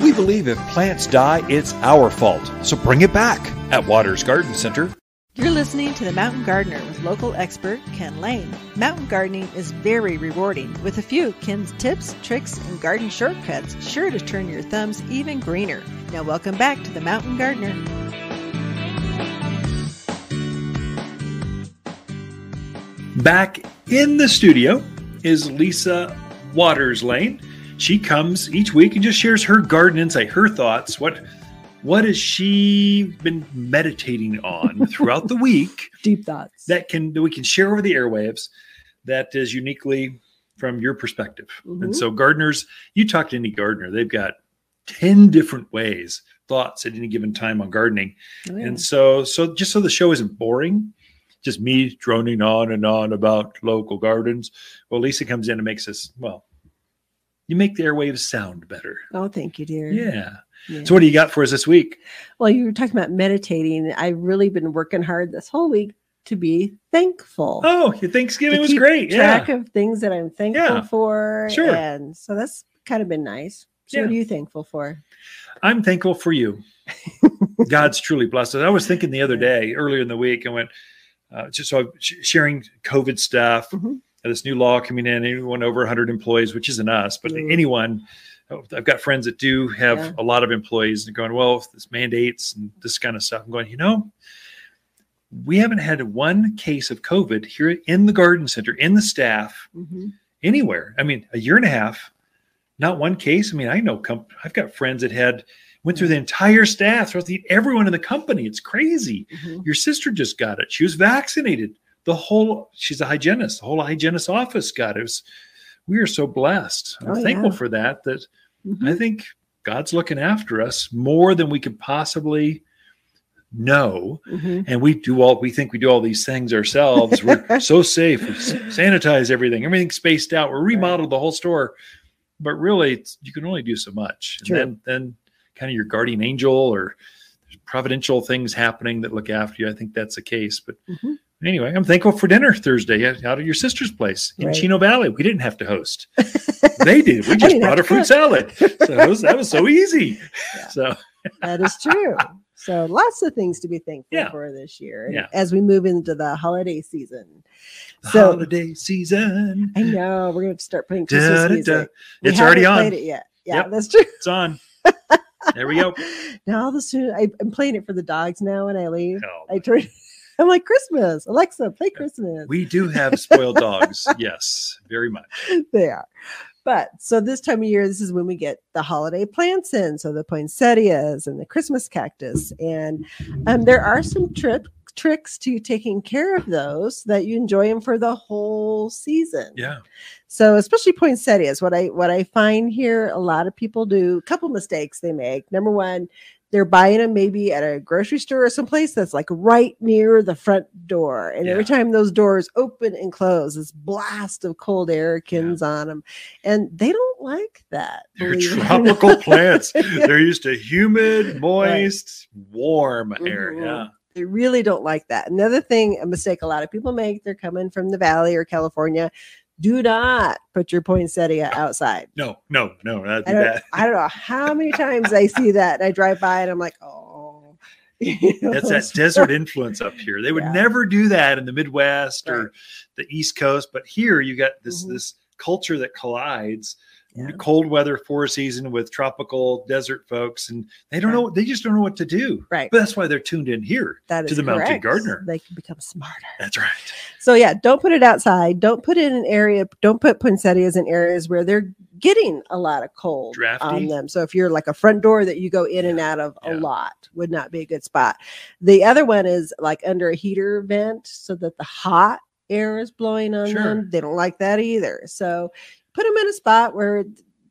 Speaker 2: We believe if plants die, it's our fault. So bring it back at Watters Garden Center.
Speaker 1: You're listening to The Mountain Gardener with local expert Ken Lain. Mountain gardening is very rewarding, with a few Ken's tips, tricks, and garden shortcuts sure to turn your thumbs even greener. Now, welcome back to The Mountain Gardener.
Speaker 2: Back in the studio is Lisa Watters Lain. She comes each week and just shares her garden insight, her thoughts, what what has she been meditating on throughout the week
Speaker 3: Deep thoughts.
Speaker 2: that can that we can share over the airwaves that is uniquely from your perspective.
Speaker 3: Mhm.
Speaker 2: And so gardeners, you talk to any gardener, they've got 10 different ways, thoughts at any given time on gardening.
Speaker 3: Oh, yeah.
Speaker 2: And so so just so the show isn't boring, just me droning on and on about local gardens. Well, Lisa comes in and makes us, well, you make the airwaves sound better.
Speaker 3: oh, thank you, dear.
Speaker 2: Yeah.
Speaker 3: Yeah.
Speaker 2: So what do you got for us this week?
Speaker 3: Well, you were talking about meditating. I've really been working hard this whole week to be thankful.
Speaker 2: Oh, your Thanksgiving was great.
Speaker 3: Track
Speaker 2: Yeah.
Speaker 3: of things that I'm thankful
Speaker 2: Yeah.
Speaker 3: for.
Speaker 2: Sure.
Speaker 3: And so that's kind of been nice. So
Speaker 2: Yeah.
Speaker 3: what are you thankful for?
Speaker 2: I'm thankful for you. God's truly blessed us. I was thinking the other day, earlier in the week, I went, uh, just so sharing COVID stuff,
Speaker 3: Mhm.
Speaker 2: uh, this new law coming in, anyone over 100 employees, which isn't us, but
Speaker 3: Mm.
Speaker 2: anyone. I've got friends that do have
Speaker 3: Yeah.
Speaker 2: a lot of employees and going, well, this mandates and this kind of stuff. I'm going, you know, we haven't had one case of COVID here in the garden center, in the staff,
Speaker 3: Mhm.
Speaker 2: anywhere. I mean, a year and a half, not one case. I mean, I know comp- I've got friends that had went through the entire staff, throughout the everyone in the company. It's crazy.
Speaker 3: Mhm.
Speaker 2: Your sister just got it. She was vaccinated. The whole she's a hygienist. The whole hygienist office got it. it was, we are so blessed. I'm
Speaker 3: Oh,
Speaker 2: thankful
Speaker 3: yeah.
Speaker 2: for that. That
Speaker 3: Mhm.
Speaker 2: I think God's looking after us more than we could possibly know
Speaker 3: Mhm.
Speaker 2: and we do all we think we do all these things ourselves we're so safe we sanitize everything everything's spaced out we're remodeled the whole store but really it's, you can only do so much and then then kind of your guardian angel or providential things happening that look after you i think that's the case but
Speaker 3: Mhm.
Speaker 2: Anyway i'm thankful for dinner thursday out of your sister's place in
Speaker 3: Right.
Speaker 2: chino valley we didn't have to host they did we just brought a fruit
Speaker 3: cook.
Speaker 2: salad so that was, that was so easy
Speaker 3: Yeah.
Speaker 2: so
Speaker 3: that is true. So lots of things to be thankful
Speaker 2: Yeah.
Speaker 3: for this year.
Speaker 2: Yeah.
Speaker 3: As we move into the holiday season.
Speaker 2: the
Speaker 3: So
Speaker 2: holiday season
Speaker 3: I know we're going to start playing Christmas
Speaker 2: da,
Speaker 3: music.
Speaker 2: da.
Speaker 3: We
Speaker 2: It's already on.
Speaker 3: Played it yet. Yeah,
Speaker 2: Yep.
Speaker 3: that's true.
Speaker 2: it's on there we go
Speaker 3: Now all a sudden, I, I'm playing it for the dogs now when I leave.
Speaker 2: Oh,
Speaker 3: I turn. I'm like Christmas. Alexa, play Christmas.
Speaker 2: We do have spoiled dogs. Yes, very much.
Speaker 3: they are. But so this time of year, this is when we get the holiday plants in. So the poinsettias and the Christmas cactus. And um, there are some trip tricks to taking care of those that you enjoy them for the whole season.
Speaker 2: Yeah.
Speaker 3: So especially poinsettias, what I what I find here, a lot of people do a couple mistakes they make. Number one, they're buying them maybe at a grocery store or someplace that's like right near the front door. And every time those doors open and close, this blast of cold air kins on them. And they don't like that.
Speaker 2: They're
Speaker 3: believe it or
Speaker 2: tropical plants.
Speaker 3: Yeah.
Speaker 2: They're used to humid, moist, warm air.
Speaker 3: Mhm.
Speaker 2: Yeah.
Speaker 3: They really don't like that. Another thing, a mistake a lot of people make, they're coming from the valley or California. Do not put your poinsettia outside.
Speaker 2: No, no, no,
Speaker 3: I don't. I don't know how many times I see that and I drive by and I'm like, oh, You know,
Speaker 2: That's that desert influence up here. They would
Speaker 3: Yeah.
Speaker 2: never do that in the Midwest
Speaker 3: Right.
Speaker 2: or the East Coast, but here you got this
Speaker 3: Mhm.
Speaker 2: this culture that collides
Speaker 3: Yeah.
Speaker 2: cold weather four season with tropical desert folks, and they don't
Speaker 3: Yeah.
Speaker 2: know they just don't know what to do.
Speaker 3: Right.
Speaker 2: But that's why they're tuned in here.
Speaker 3: That is
Speaker 2: to the Mountain
Speaker 3: correct.
Speaker 2: Gardener.
Speaker 3: They can become smarter.
Speaker 2: That's right.
Speaker 3: So yeah, don't put it outside. Don't put it in an area. Don't put poinsettias in areas where they're getting a lot of cold
Speaker 2: Drafty.
Speaker 3: on them. So if you're like a front door that you go in and out of a lot, would not be a good spot. The other one is like under a heater vent, so that the hot air is blowing on
Speaker 2: Sure.
Speaker 3: them. They don't like that either. So put them in a spot where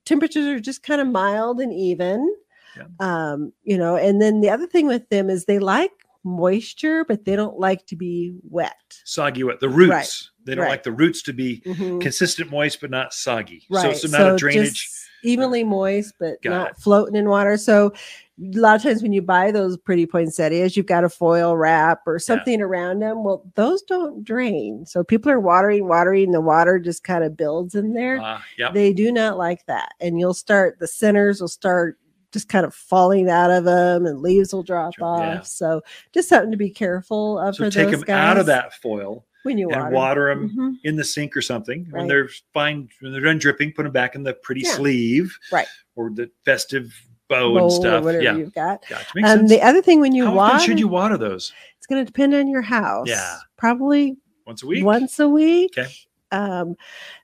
Speaker 3: temperatures are just kind of mild and even.
Speaker 2: Yeah.
Speaker 3: Um, you know, and then the other thing with them is they like moisture, but they don't like to be wet.
Speaker 2: Soggy wet. The roots. They don't
Speaker 3: right.
Speaker 2: like the roots to be
Speaker 3: Mhm.
Speaker 2: consistent moist but not soggy.
Speaker 3: Right.
Speaker 2: So so not a drainage.
Speaker 3: evenly moist, but
Speaker 2: Got
Speaker 3: not
Speaker 2: it.
Speaker 3: floating in water. So a lot of times when you buy those pretty poinsettias, you've got a foil wrap or something around them. Well, those don't drain. So people are watering, watering, the water just kind of builds in there.
Speaker 2: Ah, yep.
Speaker 3: They do not like that. And you'll start the centers will start just kind of falling out of them and leaves will drop
Speaker 2: Sure,
Speaker 3: off.
Speaker 2: yeah.
Speaker 3: So just something to be careful of
Speaker 2: So
Speaker 3: for
Speaker 2: take
Speaker 3: those
Speaker 2: them out of that foil
Speaker 3: when you
Speaker 2: and
Speaker 3: water.
Speaker 2: water them
Speaker 3: Mhm.
Speaker 2: in the sink or something. When they're fine, when they're done dripping, put them back in the pretty
Speaker 3: Yeah.
Speaker 2: sleeve,
Speaker 3: Right.
Speaker 2: or the festive bow and stuff.
Speaker 3: whatever
Speaker 2: Yeah,
Speaker 3: you've got.
Speaker 2: gotcha. Makes
Speaker 3: Um,
Speaker 2: sense.
Speaker 3: the other thing when you
Speaker 2: How
Speaker 3: water,
Speaker 2: often should you water those?
Speaker 3: it's going to depend on your house.
Speaker 2: Yeah.
Speaker 3: Probably
Speaker 2: Once a week.
Speaker 3: once a week.
Speaker 2: Okay.
Speaker 3: Um,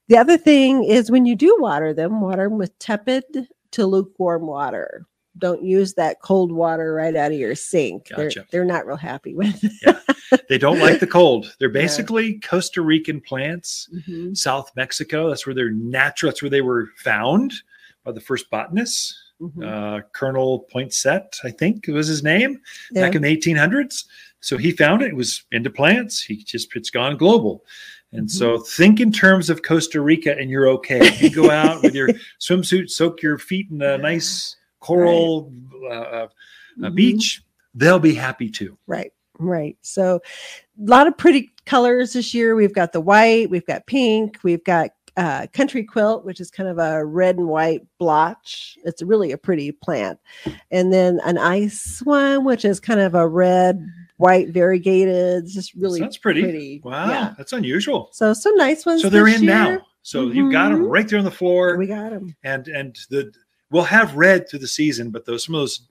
Speaker 3: the other thing is when you do water them, water them with tepid to lukewarm water. Don't use that cold water right out of your sink.
Speaker 2: Gotcha.
Speaker 3: They're, they're not real happy with it.
Speaker 2: They don't like the cold. They're
Speaker 3: Yeah.
Speaker 2: basically Costa Rican plants.
Speaker 3: Mhm.
Speaker 2: South Mexico. That's where they're natural. That's where they were found by the first botanists.
Speaker 3: Mhm.
Speaker 2: Uh, Colonel Poinsett, I think it was his name,
Speaker 3: Yeah.
Speaker 2: back in the 1800s. So he found it. It was into plants. He just it's gone global. And so
Speaker 3: Mm-hmm.
Speaker 2: think in terms of Costa Rica, and you're okay. You go out with your swimsuit, soak your feet in a nice coral uh, uh,
Speaker 3: Mhm.
Speaker 2: beach. They'll be happy too.
Speaker 3: Right, right. So a lot of pretty colors this year. We've got the white, we've got pink, we've got uh, country quilt, which is kind of a red and white blotch. It's really a pretty plant. And then an ice one, which is kind of a red, white, variegated. It's just really
Speaker 2: That's pretty. Wow,
Speaker 3: Yeah.
Speaker 2: that's unusual.
Speaker 3: So some nice ones.
Speaker 2: So they're in
Speaker 3: year.
Speaker 2: now. So you've got them
Speaker 3: Mhm.
Speaker 2: right there on the floor.
Speaker 3: We got them.
Speaker 2: and and the we'll have red through the season, but those some of those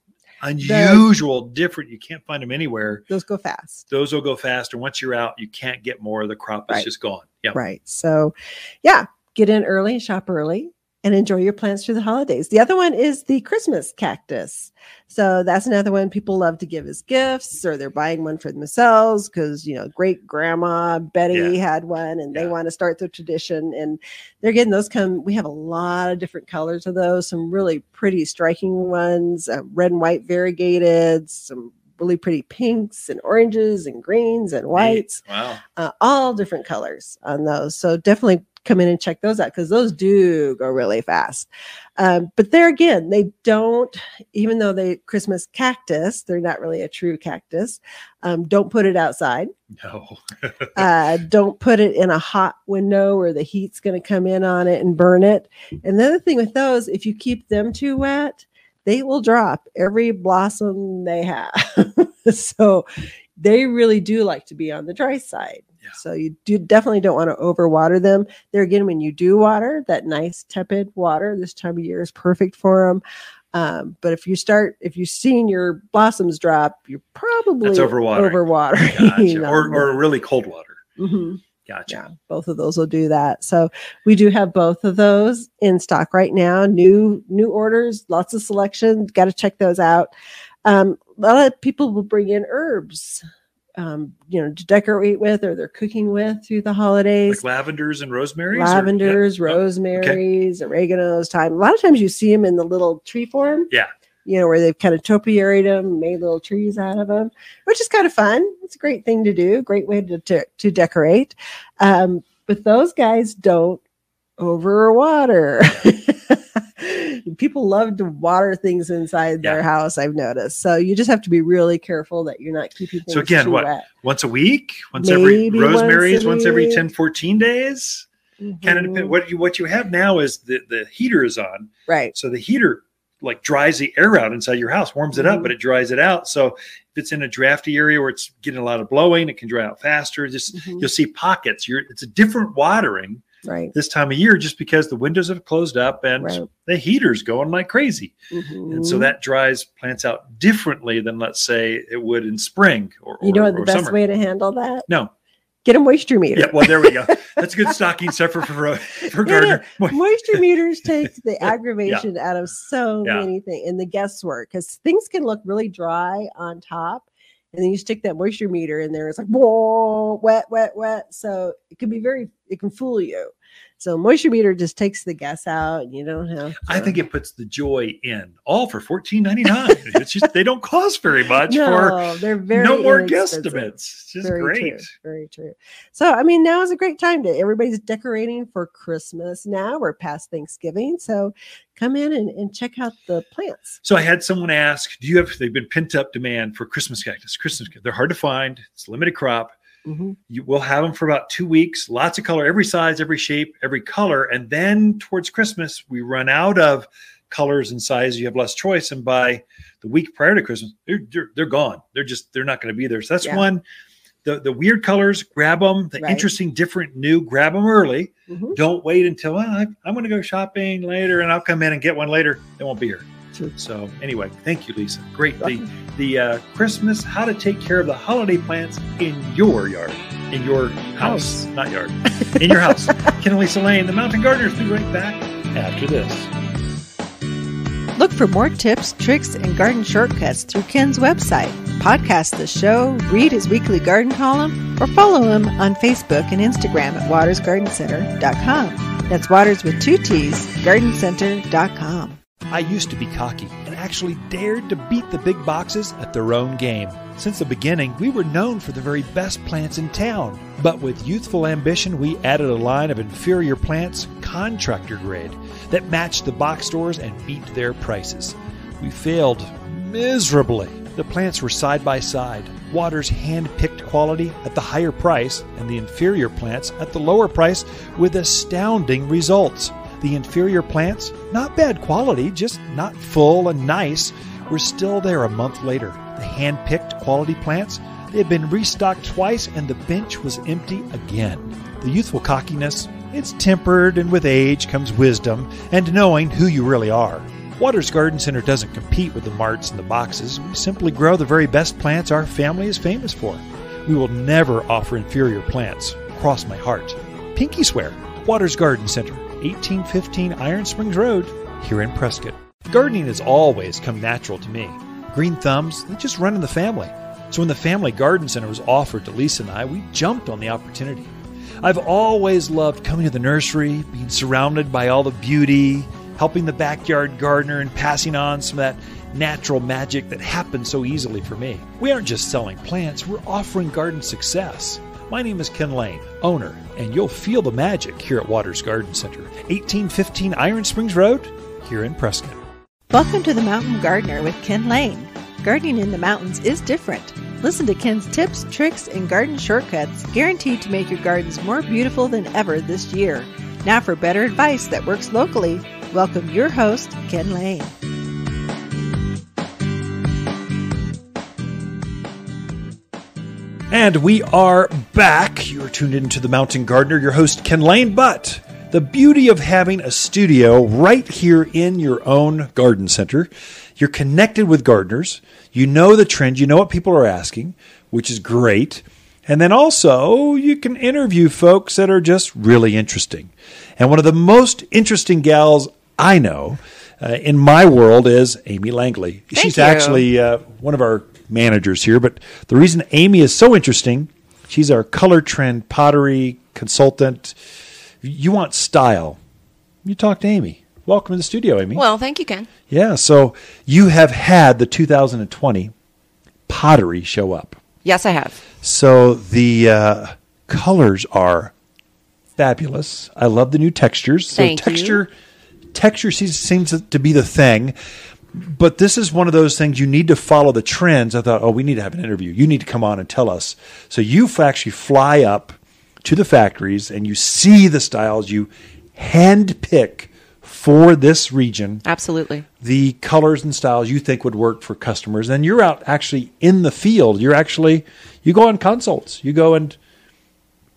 Speaker 2: unusual, different, you can't find them anywhere.
Speaker 3: Those go fast.
Speaker 2: Those will go faster. Once you're out, you can't get more. Of the crop is
Speaker 3: Right.
Speaker 2: just gone. Yeah.
Speaker 3: Right. So, yeah, get in early and shop early and enjoy your plants through the holidays. The other one is the Christmas cactus. So, that's another one people love to give as gifts or they're buying one for themselves because, you know, great grandma Betty had one and they want to start the tradition. And they're getting those come. We have a lot of different colors of those, some really pretty striking ones, uh, red and white variegated, some really pretty pinks and oranges and greens and whites
Speaker 2: Wow.
Speaker 3: uh, all different colors on those. So definitely come in and check those out because those do go really fast. Um, but there again, they don't, even though they Christmas cactus, they're not really a true cactus. Um, don't put it outside.
Speaker 2: No.
Speaker 3: Uh, don't put it in a hot window where the heat's going to come in on it and burn it. And the other thing with those, if you keep them too wet, they will drop every blossom they have. so they really do like to be on the dry side.
Speaker 2: Yeah.
Speaker 3: So you do definitely don't want to overwater them. There again, when you do water, that nice tepid water this time of year is perfect for them. Um, but if you start, if you've seen your blossoms drop, you're probably
Speaker 2: That's overwatering.
Speaker 3: overwatering
Speaker 2: Gotcha. or, or really cold water.
Speaker 3: Mhm.
Speaker 2: Gotcha.
Speaker 3: Yeah, both of those will do that. So we do have both of those in stock right now. New new orders, lots of selection. Got to check those out. Um, a lot of people will bring in herbs, um, you know, to decorate with or they're cooking with through the holidays.
Speaker 2: Like lavenders and rosemary.
Speaker 3: Lavenders,
Speaker 2: Oh,
Speaker 3: rosemaries, oregano's. Thyme. A lot of times you see them in the little tree form.
Speaker 2: Yeah.
Speaker 3: You know, where they've kind of topiaried them, made little trees out of them, which is kind of fun. It's a great thing to do, great way to, to, to decorate. Um, but those guys don't overwater. People love to water things inside their house, I've noticed. So you just have to be really careful that you're not keeping
Speaker 2: So again, what?
Speaker 3: wet.
Speaker 2: Once a week, once every
Speaker 3: Maybe once a
Speaker 2: rosemary's once every
Speaker 3: week.
Speaker 2: 10, 14 days. Kind of depend. What you what you have now is the the heater is on.
Speaker 3: Right.
Speaker 2: So the heater like dries the air out inside your house, warms it up,
Speaker 3: Mhm.
Speaker 2: but it dries it out. So if it's in a drafty area where it's getting a lot of blowing, it can dry out faster. Just
Speaker 3: Mhm.
Speaker 2: you'll see pockets. You're it's a different watering
Speaker 3: Right.
Speaker 2: this time of year just because the windows have closed up and
Speaker 3: Right.
Speaker 2: the heater's going like crazy. And so
Speaker 3: Mhm.
Speaker 2: that dries plants out differently than let's say it would in spring or,
Speaker 3: you know the best
Speaker 2: summer.
Speaker 3: way to handle that?
Speaker 2: No.
Speaker 3: Get a moisture meter.
Speaker 2: Yeah, well there we go. That's a good stocking stuffer for for gardener.
Speaker 3: moisture meters take the aggravation out of so
Speaker 2: Yeah.
Speaker 3: many things and the guesswork because things can look really dry on top and then you stick that moisture meter in there it's like whoa wet wet wet so it can be very it can fool you so moisture meter just takes the guess out and you don't have
Speaker 2: I think it puts the joy in all for fourteen ninety nine. it's just they don't cost very much for
Speaker 3: no, they're very
Speaker 2: no more guesstimates. It's just
Speaker 3: very
Speaker 2: great.
Speaker 3: True, very true. So, I mean, now is a great time to everybody's decorating for Christmas. Now we're past Thanksgiving, so come in and, and check out the plants.
Speaker 2: So I had someone ask, "Do you have?" They've been pent up demand for Christmas cactus. Christmas, they're hard to find. It's a limited crop.
Speaker 3: Mhm.
Speaker 2: You will have them for about two weeks. Lots of color, every size, every shape, every color, and then towards Christmas we run out of colors and sizes, you have less choice. And by the week prior to Christmas, they're they're, they're gone. They're just they're not going to be there. So that's
Speaker 3: Yeah.
Speaker 2: one. The the weird colors, grab them. The
Speaker 3: Right.
Speaker 2: interesting, different, new, grab them early.
Speaker 3: Mhm.
Speaker 2: Don't wait until "Oh, I'm going to go shopping later, and I'll come in and get one later. They won't be here. So anyway, thank you, Lisa. Great. The the uh, Christmas how to take care of the holiday plants in your yard, in your house, not yard, in your house. Ken and Lisa Lain, the Mountain Gardeners. Be right back after this.
Speaker 1: Look for more tips, tricks, and garden shortcuts through Ken's website. Podcast the show, read his weekly garden column, or follow him on Facebook and Instagram at wattersgardencenter.com. That's Watters with two T's, gardencenter.com.
Speaker 2: I used to be cocky and actually dared to beat the big boxes at their own game. Since the beginning, we were known for the very best plants in town. But with youthful ambition, we added a line of inferior plants, contractor grade, that matched the box stores and beat their prices. We failed miserably. The plants were side by side. Watters hand picked quality at the higher price, and the inferior plants at the lower price with astounding results. The inferior plants, not bad quality, just not full and nice, were still there a month later. The hand picked quality plants, they had been restocked twice and the bench was empty again. The youthful cockiness, it's tempered and with age comes wisdom and knowing who you really are. Watters Garden Center doesn't compete with the marts and the boxes. We simply grow the very best plants our family is famous for. We will never offer inferior plants. Cross my heart. Pinky swear. Watters Garden Center, 1815 Iron Springs Road, here in Prescott. Gardening has always come natural to me. Green thumbs, they just run in the family. So when the Family Garden Center was offered to Lisa and I, we jumped on the opportunity. I've always loved coming to the nursery, being surrounded by all the beauty, helping the backyard gardener, and passing on some of that natural magic that happens so easily for me. We aren't just selling plants, we're offering garden success. My name is Ken Lain, owner, and you'll feel the magic here at Watters Garden Center, 1815 Iron Springs Road, here in Prescott.
Speaker 1: Welcome to the Mountain Gardener with Ken Lain. Gardening in the mountains is different. Listen to Ken's tips, tricks, and garden shortcuts guaranteed to make your gardens more beautiful than ever this year. Now, for better advice that works locally, welcome your host, Ken Lain.
Speaker 2: And we are back. You are tuned into the Mountain Gardener, your host, Ken Lain. But the beauty of having a studio right here in your own garden center, you're connected with gardeners. You know the trend, you know what people are asking, which is great. And then also, you can interview folks that are just really interesting. And one of the most interesting gals I know uh, in my world is Amy Langley. She's
Speaker 4: you.
Speaker 2: actually uh, one of our managers here. But the reason Amy is so interesting, she's our color trend pottery consultant. You want style, you talk to Amy. Welcome to the studio, Amy.
Speaker 4: Well, thank you, Ken.
Speaker 2: yeah, so you have had the 2020 pottery show up.
Speaker 4: Yes, I have.
Speaker 2: So the uh, colors are fabulous. I love the new textures. So
Speaker 4: Thank you.
Speaker 2: texture texture seems, seems to be the thing. But this is one of those things you need to follow the trends. I thought, oh, we need to have an interview. You need to come on and tell us. So you actually fly up to the factories and you see the styles you hand pick for this region
Speaker 4: Absolutely.
Speaker 2: the colors and styles you think would work for customers. And you're out actually in the field. You're actually you go on consults. You go and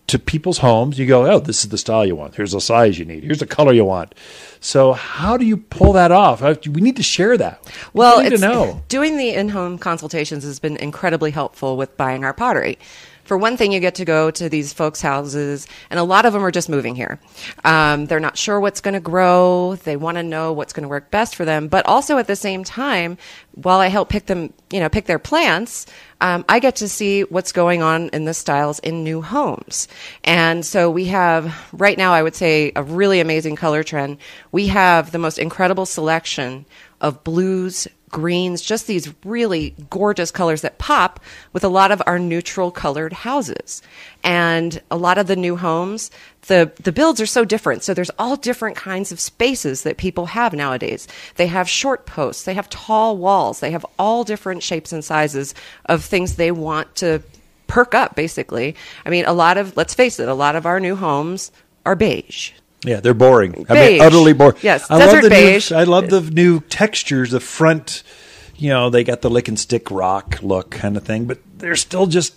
Speaker 2: to people's homes. You go, oh, this is the style you want. Here's the size you need. Here's the color you want. So how do you pull that off? We need to share that.
Speaker 4: Well,
Speaker 2: we need
Speaker 4: it's,
Speaker 2: to know.
Speaker 4: doing the in-home consultations has been incredibly helpful with buying our pottery. For one thing, you get to go to these folks' houses, and a lot of them are just moving here. Um, they're not sure what's going to grow. They want to know what's going to work best for them. But also at the same time, while I help pick them, you know, pick their plants, um, I get to see what's going on in the styles in new homes. And so we have right now, I would say, a really amazing color trend. We have the most incredible selection of blues, greens, just these really gorgeous colors that pop with a lot of our neutral colored houses. And a lot of the new homes, the, the builds are so different. So there's all different kinds of spaces that people have nowadays. They have short posts, they have tall walls, they have all different shapes and sizes of things they want to perk up, basically. I mean, a lot of, let's face it, a lot of our new homes are beige.
Speaker 2: Yeah, they're boring. I mean, utterly boring.
Speaker 4: Yes,
Speaker 2: I
Speaker 4: desert
Speaker 2: love the
Speaker 4: beige.
Speaker 2: New, I love the new textures. The front, you know, they got the lick and stick rock look kind of thing, but they're still just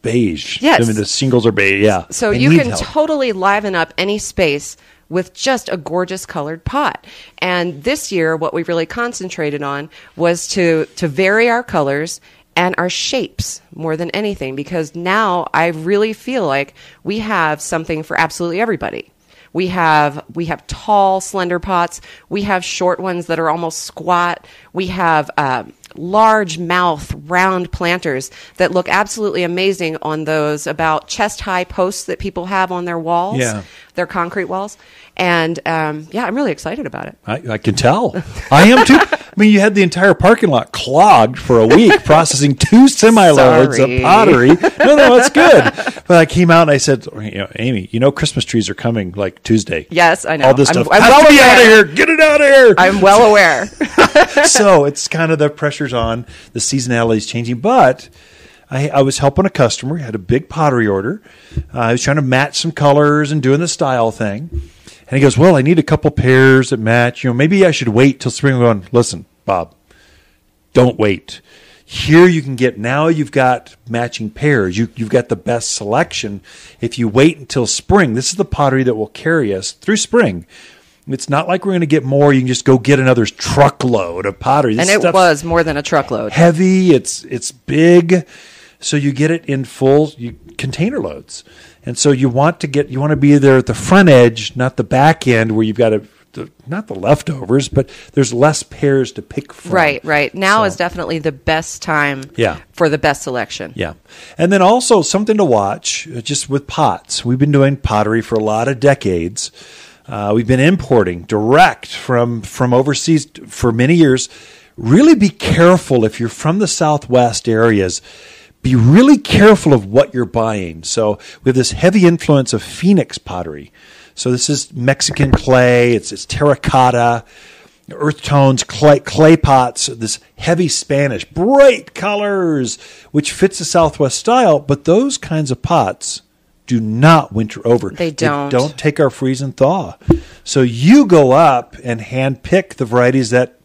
Speaker 2: beige.
Speaker 4: Yes.
Speaker 2: I mean the singles are beige. Yeah.
Speaker 4: So
Speaker 2: They
Speaker 4: you can
Speaker 2: help.
Speaker 4: totally liven up any space with just a gorgeous colored pot. And this year, what we really concentrated on was to to vary our colors and our shapes more than anything, because now I really feel like we have something for absolutely everybody. We have we have tall, slender pots. We have short ones that are almost squat. We have um, large mouth, round planters that look absolutely amazing on those about chest high posts that people have on their walls.
Speaker 2: Yeah.
Speaker 4: their concrete walls. And um, yeah, I'm really excited about it.
Speaker 2: I, I can tell. I am too. I mean, you had the entire parking lot clogged for a week processing two semi loads of pottery. No, no, it's good. But I came out and I said, you know, Amy, you know, Christmas trees are coming like Tuesday.
Speaker 4: Yes, I know.
Speaker 2: All this
Speaker 4: I'm-
Speaker 2: stuff
Speaker 4: I'm well
Speaker 2: be out of here. Get it out of here.
Speaker 4: I'm well aware.
Speaker 2: so it's kind of the pressure's on. The seasonality is changing, but. I, I was helping a customer. He had a big pottery order. Uh, I was trying to match some colors and doing the style thing. And he goes, "Well, I need a couple pairs that match. You know, maybe I should wait till spring." I'm going, listen, Bob, don't wait. Here you can get now. You've got matching pairs. You, you've got the best selection. If you wait until spring, this is the pottery that will carry us through spring. It's not like we're going to get more. You can just go get another truckload of pottery. This
Speaker 4: and it was more than a truckload.
Speaker 2: heavy. It's it's big, so you get it in full you, container loads, and so you want to get you want to be there at the front edge, not the back end where you've got to. The, not the leftovers, but there's less pairs to pick from.
Speaker 4: Right, right. Now
Speaker 2: So-
Speaker 4: is definitely the best time
Speaker 2: Yeah.
Speaker 4: for the best selection.
Speaker 2: Yeah. And then also something to watch uh, just with pots. We've been doing pottery for a lot of decades. Uh, we've been importing direct from, from overseas for many years. Really be careful if you're from the Southwest areas. Be really careful of what you're buying. So we have this heavy influence of Phoenix pottery. So this is Mexican clay. It's, it's terracotta earth tones, clay, clay pots, this heavy Spanish, bright colors, which fits the Southwest style. But those kinds of pots do not winter over.
Speaker 4: They don't.
Speaker 2: don't take our freeze and thaw. So you go up and hand pick the varieties that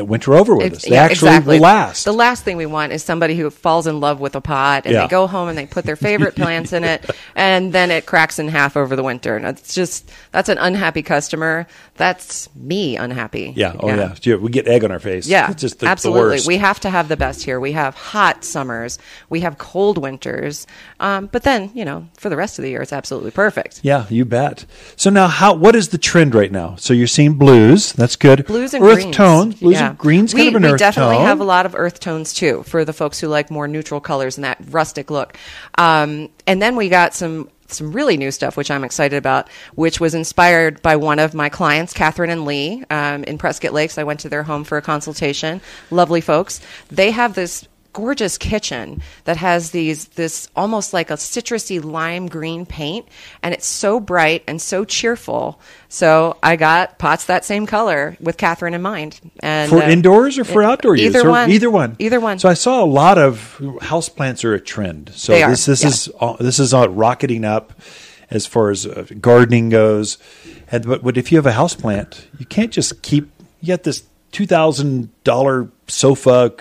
Speaker 2: that winter over with us. They
Speaker 4: yeah,
Speaker 2: actually
Speaker 4: exactly.
Speaker 2: will last.
Speaker 4: The last thing we want is somebody who falls in love with a pot and
Speaker 2: Yeah.
Speaker 4: they go home and they put their favorite plants in it and then it cracks in half over the winter. And it's just that's an unhappy customer. That's me unhappy.
Speaker 2: yeah. Oh yeah. Yeah, We get egg on our face.
Speaker 4: Yeah,
Speaker 2: It's just the, the
Speaker 4: absolutely.
Speaker 2: worst.
Speaker 4: we have to have the best here. We have hot summers, we have cold winters, um, but then you know, for the rest of the year, it's absolutely perfect.
Speaker 2: Yeah, you bet. So now, how? What is the trend right now? So you're seeing blues. That's good.
Speaker 4: Blues and
Speaker 2: earth
Speaker 4: greens.
Speaker 2: tones. Blues
Speaker 4: Yeah.
Speaker 2: Greens. Kind
Speaker 4: we,
Speaker 2: of an
Speaker 4: we
Speaker 2: earth
Speaker 4: definitely
Speaker 2: tone.
Speaker 4: have a lot of earth tones too for the folks who like more neutral colors and that rustic look. Um, and then we got some some really new stuff, which I'm excited about, which was inspired by one of my clients, Catherine and Lee, um, in Prescott Lakes. I went to their home for a consultation. Lovely folks. They have this gorgeous kitchen that has these this almost like a citrusy lime green paint and it's so bright and so cheerful so i got pots that same color with catherine in mind and
Speaker 2: for
Speaker 4: uh,
Speaker 2: indoors or for outdoor use?
Speaker 4: either
Speaker 2: Or
Speaker 4: one
Speaker 2: Either one.
Speaker 4: either one
Speaker 2: So I saw a lot of house plants are a trend. So
Speaker 4: They are,
Speaker 2: this this
Speaker 4: yeah.
Speaker 2: is uh, this is uh, rocketing up as far as uh, gardening goes. And but, but if you have a house plant you can't just keep. You got this two thousand dollar sofa,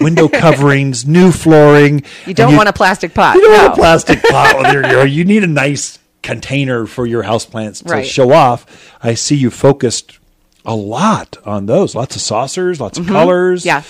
Speaker 2: window coverings, new flooring.
Speaker 4: you don't
Speaker 2: and
Speaker 4: want a plastic pot
Speaker 2: You don't
Speaker 4: no.
Speaker 2: want a plastic pot with your, your. You need a nice container for your houseplants to
Speaker 4: Right.
Speaker 2: show off. I see you focused a lot on those. Lots of saucers, lots of colors.
Speaker 4: Mm-hmm. Yeah.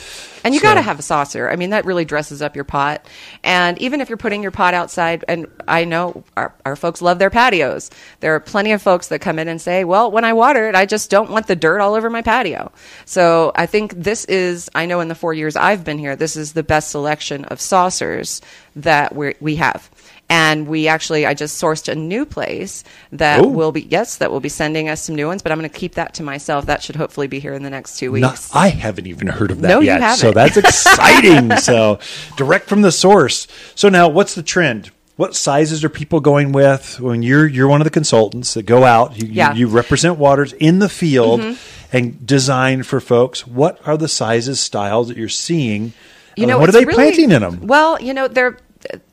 Speaker 4: And you
Speaker 2: So-
Speaker 4: got to have a saucer. I mean, that really dresses up your pot. And even if you're putting your pot outside, and I know our, our folks love their patios, there are plenty of folks that come in and say, well, when I water it, I just don't want the dirt all over my patio. So I think this is, I know in the four years I've been here, this is the best selection of saucers that we we have. And we actually, I just sourced a new place that
Speaker 2: Oh.
Speaker 4: will be, yes, that will be sending us some new ones, but I'm going to keep that to myself. That should hopefully be here in the next two weeks.
Speaker 2: Not, I haven't even heard of that
Speaker 4: No,
Speaker 2: yet. So that's exciting. so direct from the source. So now what's the trend? What sizes are people going with when you're you're one of the consultants that go out, you, you-
Speaker 4: Yeah. Mm-hmm.
Speaker 2: you, represent Watters in the field and design for folks. What are the sizes, styles that you're seeing?
Speaker 4: you know,
Speaker 2: what are they
Speaker 4: really-
Speaker 2: planting in them?
Speaker 4: Well, you know, they're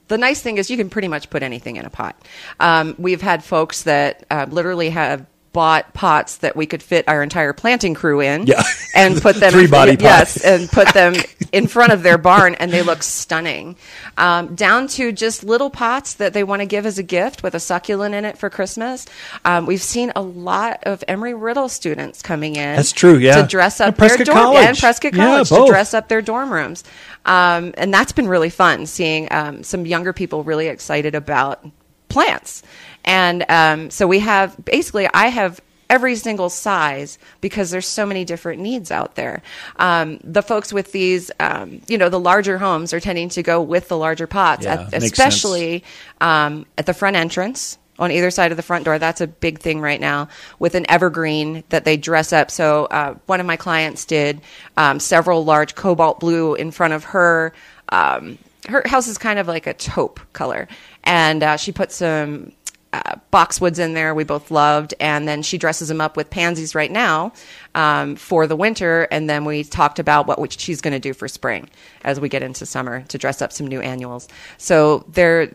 Speaker 4: the nice thing is you can pretty much put anything in a pot. Um, we've had folks that uh, literally have bought pots that we could fit our entire planting crew in
Speaker 2: Yeah.
Speaker 4: and put them
Speaker 2: Three body
Speaker 4: yes
Speaker 2: pots.
Speaker 4: and put them in front of their barn and they look stunning um, down to just little pots that they want to give as a gift with a succulent in it for christmas um, we've seen a lot of Embry-Riddle students coming in
Speaker 2: That's true, yeah.
Speaker 4: to dress up
Speaker 2: And
Speaker 4: their
Speaker 2: Prescott
Speaker 4: dorm
Speaker 2: College.
Speaker 4: and prescott college
Speaker 2: both.
Speaker 4: to dress up their dorm rooms um, and that's been really fun seeing um, some younger people really excited about plants and um, so we have basically i have every single size because there's so many different needs out there um, the folks with these um, you know the larger homes are tending to go with the larger pots
Speaker 2: Yeah,
Speaker 4: at- especially um, at the front entrance on either side of the front door. That's a big thing right now with an evergreen that they dress up. So uh, one of my clients did um, several large cobalt blue in front of her. Um, her house is kind of like a taupe color, and uh, she put some uh, boxwoods in there we both loved and then she dresses them up with pansies right now um, for the winter and then we talked about what she's going to do for spring as we get into summer to dress up some new annuals so there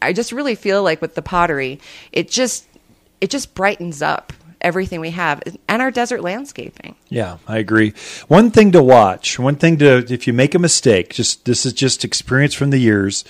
Speaker 4: i just really feel like with the pottery it just it just brightens up everything we have and our desert landscaping
Speaker 2: Yeah, I agree. One thing to watch, one thing to, if you make a mistake, just this is just experience from the years.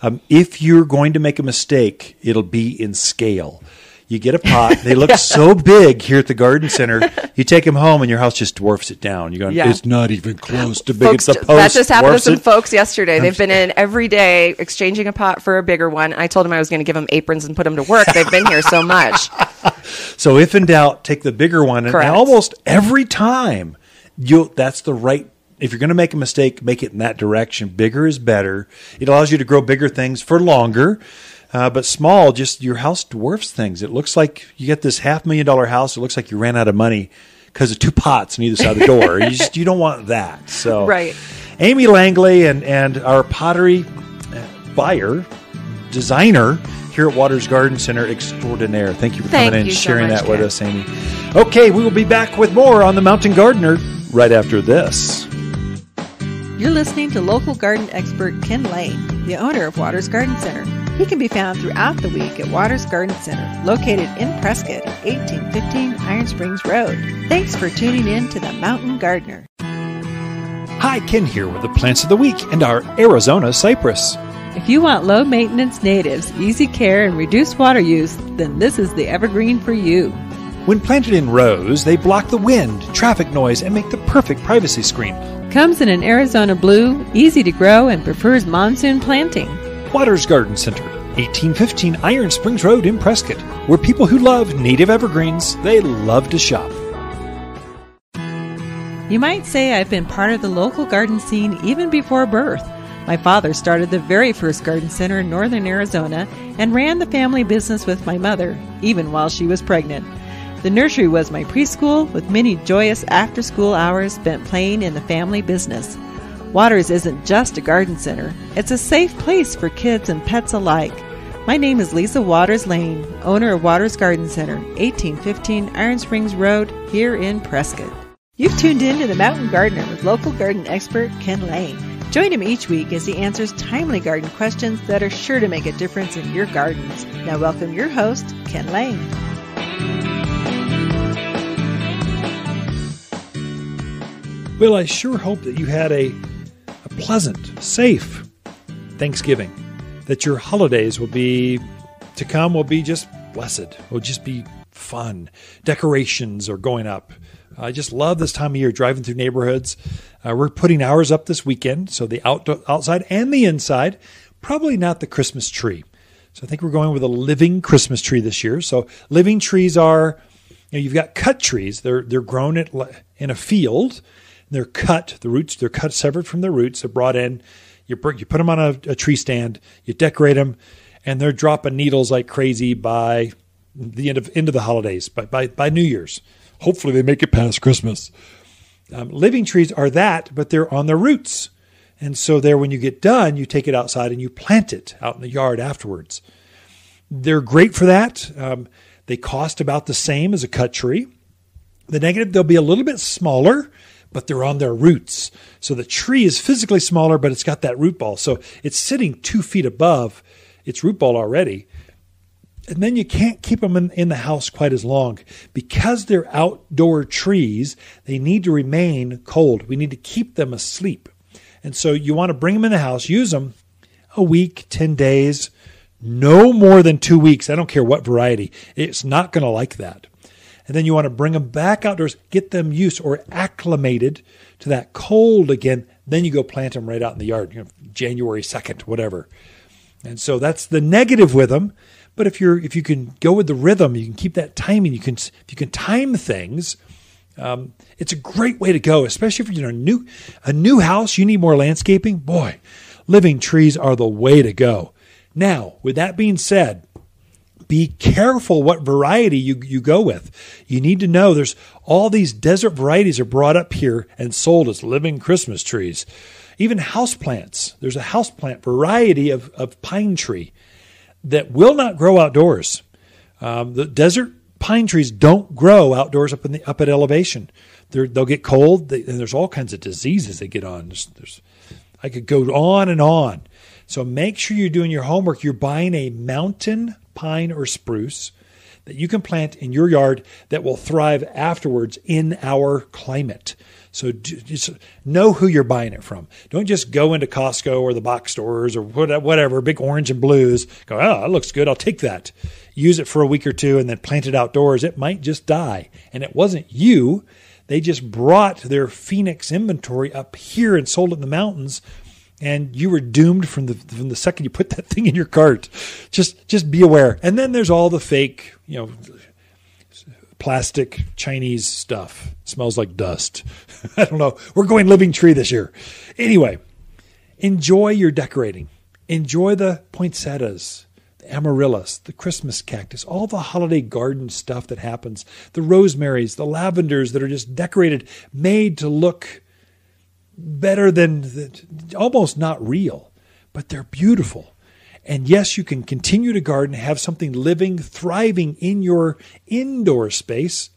Speaker 2: Um, if you're going to make a mistake, it'll be in scale. You get a pot; they look so big here at the garden center. You take them home, and your house just dwarfs it down. You're going,
Speaker 4: Yeah.
Speaker 2: it's not even close to big.
Speaker 4: folks,
Speaker 2: It's a post.
Speaker 4: that just happened to some
Speaker 2: it.
Speaker 4: folks yesterday. They've been in every day exchanging a pot for a bigger one. I told them I was going to give them aprons and put them to work. They've been here so much.
Speaker 2: So if in doubt, take the bigger one, and,
Speaker 4: Correct.
Speaker 2: and almost every time, you that's the right. If you're going to make a mistake, make it in that direction. Bigger is better. It allows you to grow bigger things for longer. Uh, but small, just your house dwarfs things. It looks like you get this half million dollar house. It looks like you ran out of money because of two pots on either side of the door. you just you don't want that. So
Speaker 4: Right.
Speaker 2: Amy Langley and and our pottery uh, buyer designer here at Watters Garden Center extraordinaire. Thank you for
Speaker 4: Thank
Speaker 2: coming in and
Speaker 4: you so
Speaker 2: sharing
Speaker 4: much,
Speaker 2: that with us, Amy. Okay, we will be back with more on the Mountain Gardener right after this.
Speaker 1: You're listening to local garden expert Ken Lain, the owner of Watters Garden Center. He can be found throughout the week at Watters Garden Center, located in Prescott at 1815 Iron Springs Road. Thanks for tuning in to the Mountain Gardener.
Speaker 2: Hi, Ken here with the plants of the week and our Arizona cypress.
Speaker 1: If you want low maintenance natives, easy care, and reduced water use, then this is the evergreen for you.
Speaker 2: When planted in rows, they block the wind, traffic noise, and make the perfect privacy screen.
Speaker 1: Comes in an Arizona blue, easy to grow, and prefers monsoon planting.
Speaker 2: Watters Garden Center, 1815 Iron Springs Road in Prescott, where people who love native evergreens, they love to shop.
Speaker 1: You might say I've been part of the local garden scene even before birth. My father started the very first garden center in northern Arizona and ran the family business with my mother, even while she was pregnant. The nursery was my preschool, with many joyous after school hours spent playing in the family business. Watters isn't just a garden center, it's a safe place for kids and pets alike. My name is Lisa Watters Lain, owner of Watters Garden Center, 1815 Iron Springs Road, here in Prescott. You've tuned in to the Mountain Gardener with local garden expert Ken Lain. Join him each week as he answers timely garden questions that are sure to make a difference in your gardens. Now, welcome your host, Ken Lain.
Speaker 2: Well, I sure hope that you had a, a pleasant, safe Thanksgiving. That your holidays will be to come will be just blessed. Will just be fun. Decorations are going up. I just love this time of year driving through neighborhoods. Uh, we're putting ours up this weekend, so the out, outside and the inside. Probably not the Christmas tree. So I think we're going with a living Christmas tree this year. So living trees are, you know, you've got cut trees. They're they're grown at, in a field. They're cut. The roots they're cut severed from the roots. They're brought in. You you put them on a, a tree stand. You decorate them, and they're dropping needles like crazy by the end of end of the holidays. By by by New Year's. Hopefully they make it past Christmas. Um, living trees are that, but they're on their roots. And so there, when you get done, you take it outside and you plant it out in the yard afterwards. They're great for that. Um, they cost about the same as a cut tree. The negative, they'll be a little bit smaller, but they're on their roots. So the tree is physically smaller, but it's got that root ball. So it's sitting two feet above its root ball already. and then you can't keep them in, in the house quite as long. Because they're outdoor trees, they need to remain cold. We need to keep them asleep. And so you want to bring them in the house, use them a week, 10 days, no more than two weeks. I don't care what variety. It's not going to like that. And then you want to bring them back outdoors, get them used or acclimated to that cold again. Then you go plant them right out in the yard, you know, January 2nd, whatever. And so that's the negative with them. But if you're if you can go with the rhythm, you can keep that timing. You can if you can time things. Um, it's a great way to go, especially if you're in a new a new house. You need more landscaping. Boy, living trees are the way to go. Now, with that being said, be careful what variety you, you go with. You need to know there's all these desert varieties are brought up here and sold as living Christmas trees. Even houseplants. There's a houseplant variety of, of pine tree that will not grow outdoors. Um, the desert pine trees don't grow outdoors up in the up at elevation. they will get cold, they, and there's all kinds of diseases they get on. There's, there's, I could go on and on. So make sure you're doing your homework. You're buying a mountain pine or spruce that you can plant in your yard that will thrive afterwards in our climate. So just know who you're buying it from. Don't just go into Costco or the box stores or whatever, big orange and blues. Go, oh, that looks good. I'll take that. Use it for a week or two and then plant it outdoors. It might just die. And it wasn't you. They just brought their Phoenix inventory up here and sold it in the mountains. And you were doomed from the from the second you put that thing in your cart. Just just be aware. And then there's all the fake, you know, plastic Chinese stuff. smells like dust. I don't know. We're going living tree this year. Anyway, enjoy your decorating. Enjoy the poinsettias, the amaryllis, the Christmas cactus, all the holiday garden stuff that happens, the rosemaries, the lavenders that are just decorated, made to look better than almost not real, but they're beautiful. And yes, you can continue to garden, have something living, thriving in your indoor space,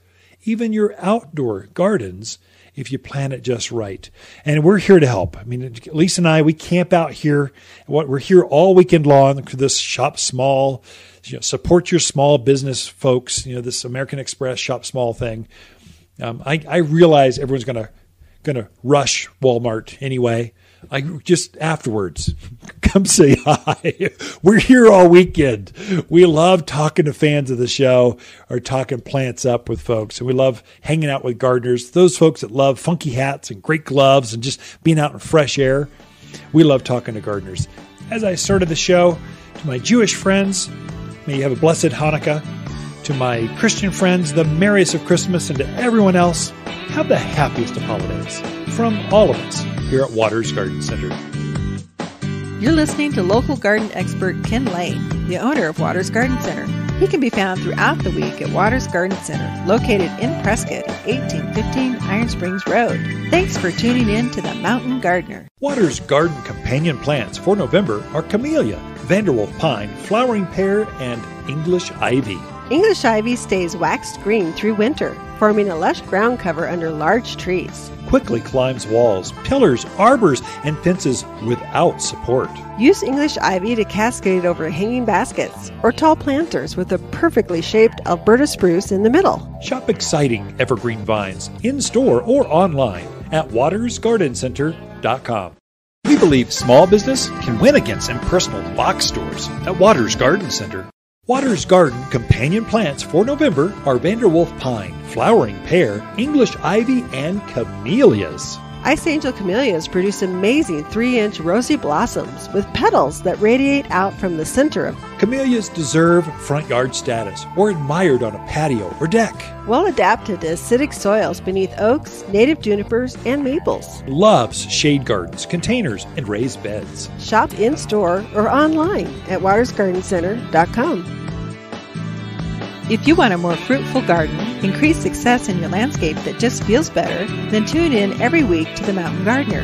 Speaker 2: even your outdoor gardens, if you plan it just right. And we're here to help. I mean, Lisa and I, we camp out here. What we're here all weekend long. This shop small, you know, support your small business folks. You know, this American Express shop small thing. Um, I, I realize everyone's gonna gonna rush Walmart anyway. I just afterwards come say hi. We're here all weekend. We love talking to fans of the show or talking plants up with folks. And we love hanging out with gardeners, those folks that love funky hats and great gloves and just being out in fresh air. We love talking to gardeners. As I started the show, to my Jewish friends, may you have a blessed Hanukkah. To my Christian friends, the merriest of Christmas, and to everyone else, have the happiest of holidays. From all of us here at Watters Garden Center.
Speaker 1: You're listening to local garden expert Ken Lain, the owner of Watters Garden Center. He can be found throughout the week at Watters Garden Center, located in Prescott at 1815 Iron Springs Road. Thanks for tuning in to The Mountain Gardener.
Speaker 2: Watters Garden companion plants for November are camellia, Vanderwolf pine, flowering pear, and English ivy.
Speaker 3: English ivy stays waxed green through winter, forming a lush ground cover under large trees.
Speaker 2: Quickly climbs walls, pillars, arbors, and fences without support.
Speaker 3: Use English ivy to cascade over hanging baskets or tall planters with a perfectly shaped Alberta spruce in the middle.
Speaker 2: Shop exciting evergreen vines in store or online at wattersgardencenter.com. We believe small business can win against impersonal box stores at Watters Garden Center. Watters Garden companion plants for November are Vanderwolf pine, flowering pear, English ivy, and camellias.
Speaker 3: Ice Angel camellias produce amazing 3 inch rosy blossoms with petals that radiate out from the center of.
Speaker 2: Camellias deserve front yard status or admired on a patio or deck.
Speaker 3: Well adapted to acidic soils beneath oaks, native junipers, and maples.
Speaker 2: Loves shade gardens, containers, and raised beds.
Speaker 3: Shop in store or online at wattersgardencenter.com.
Speaker 1: If you want a more fruitful garden, increase success in your landscape that just feels better, then tune in every week to The Mountain Gardener.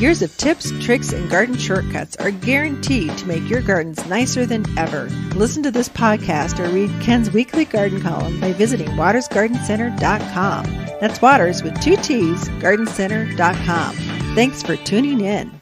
Speaker 1: Years of tips, tricks, and garden shortcuts are guaranteed to make your gardens nicer than ever. Listen to this podcast or read Ken's weekly garden column by visiting wattersgardencenter.com. That's Watters with two T's, gardencenter.com. Thanks for tuning in.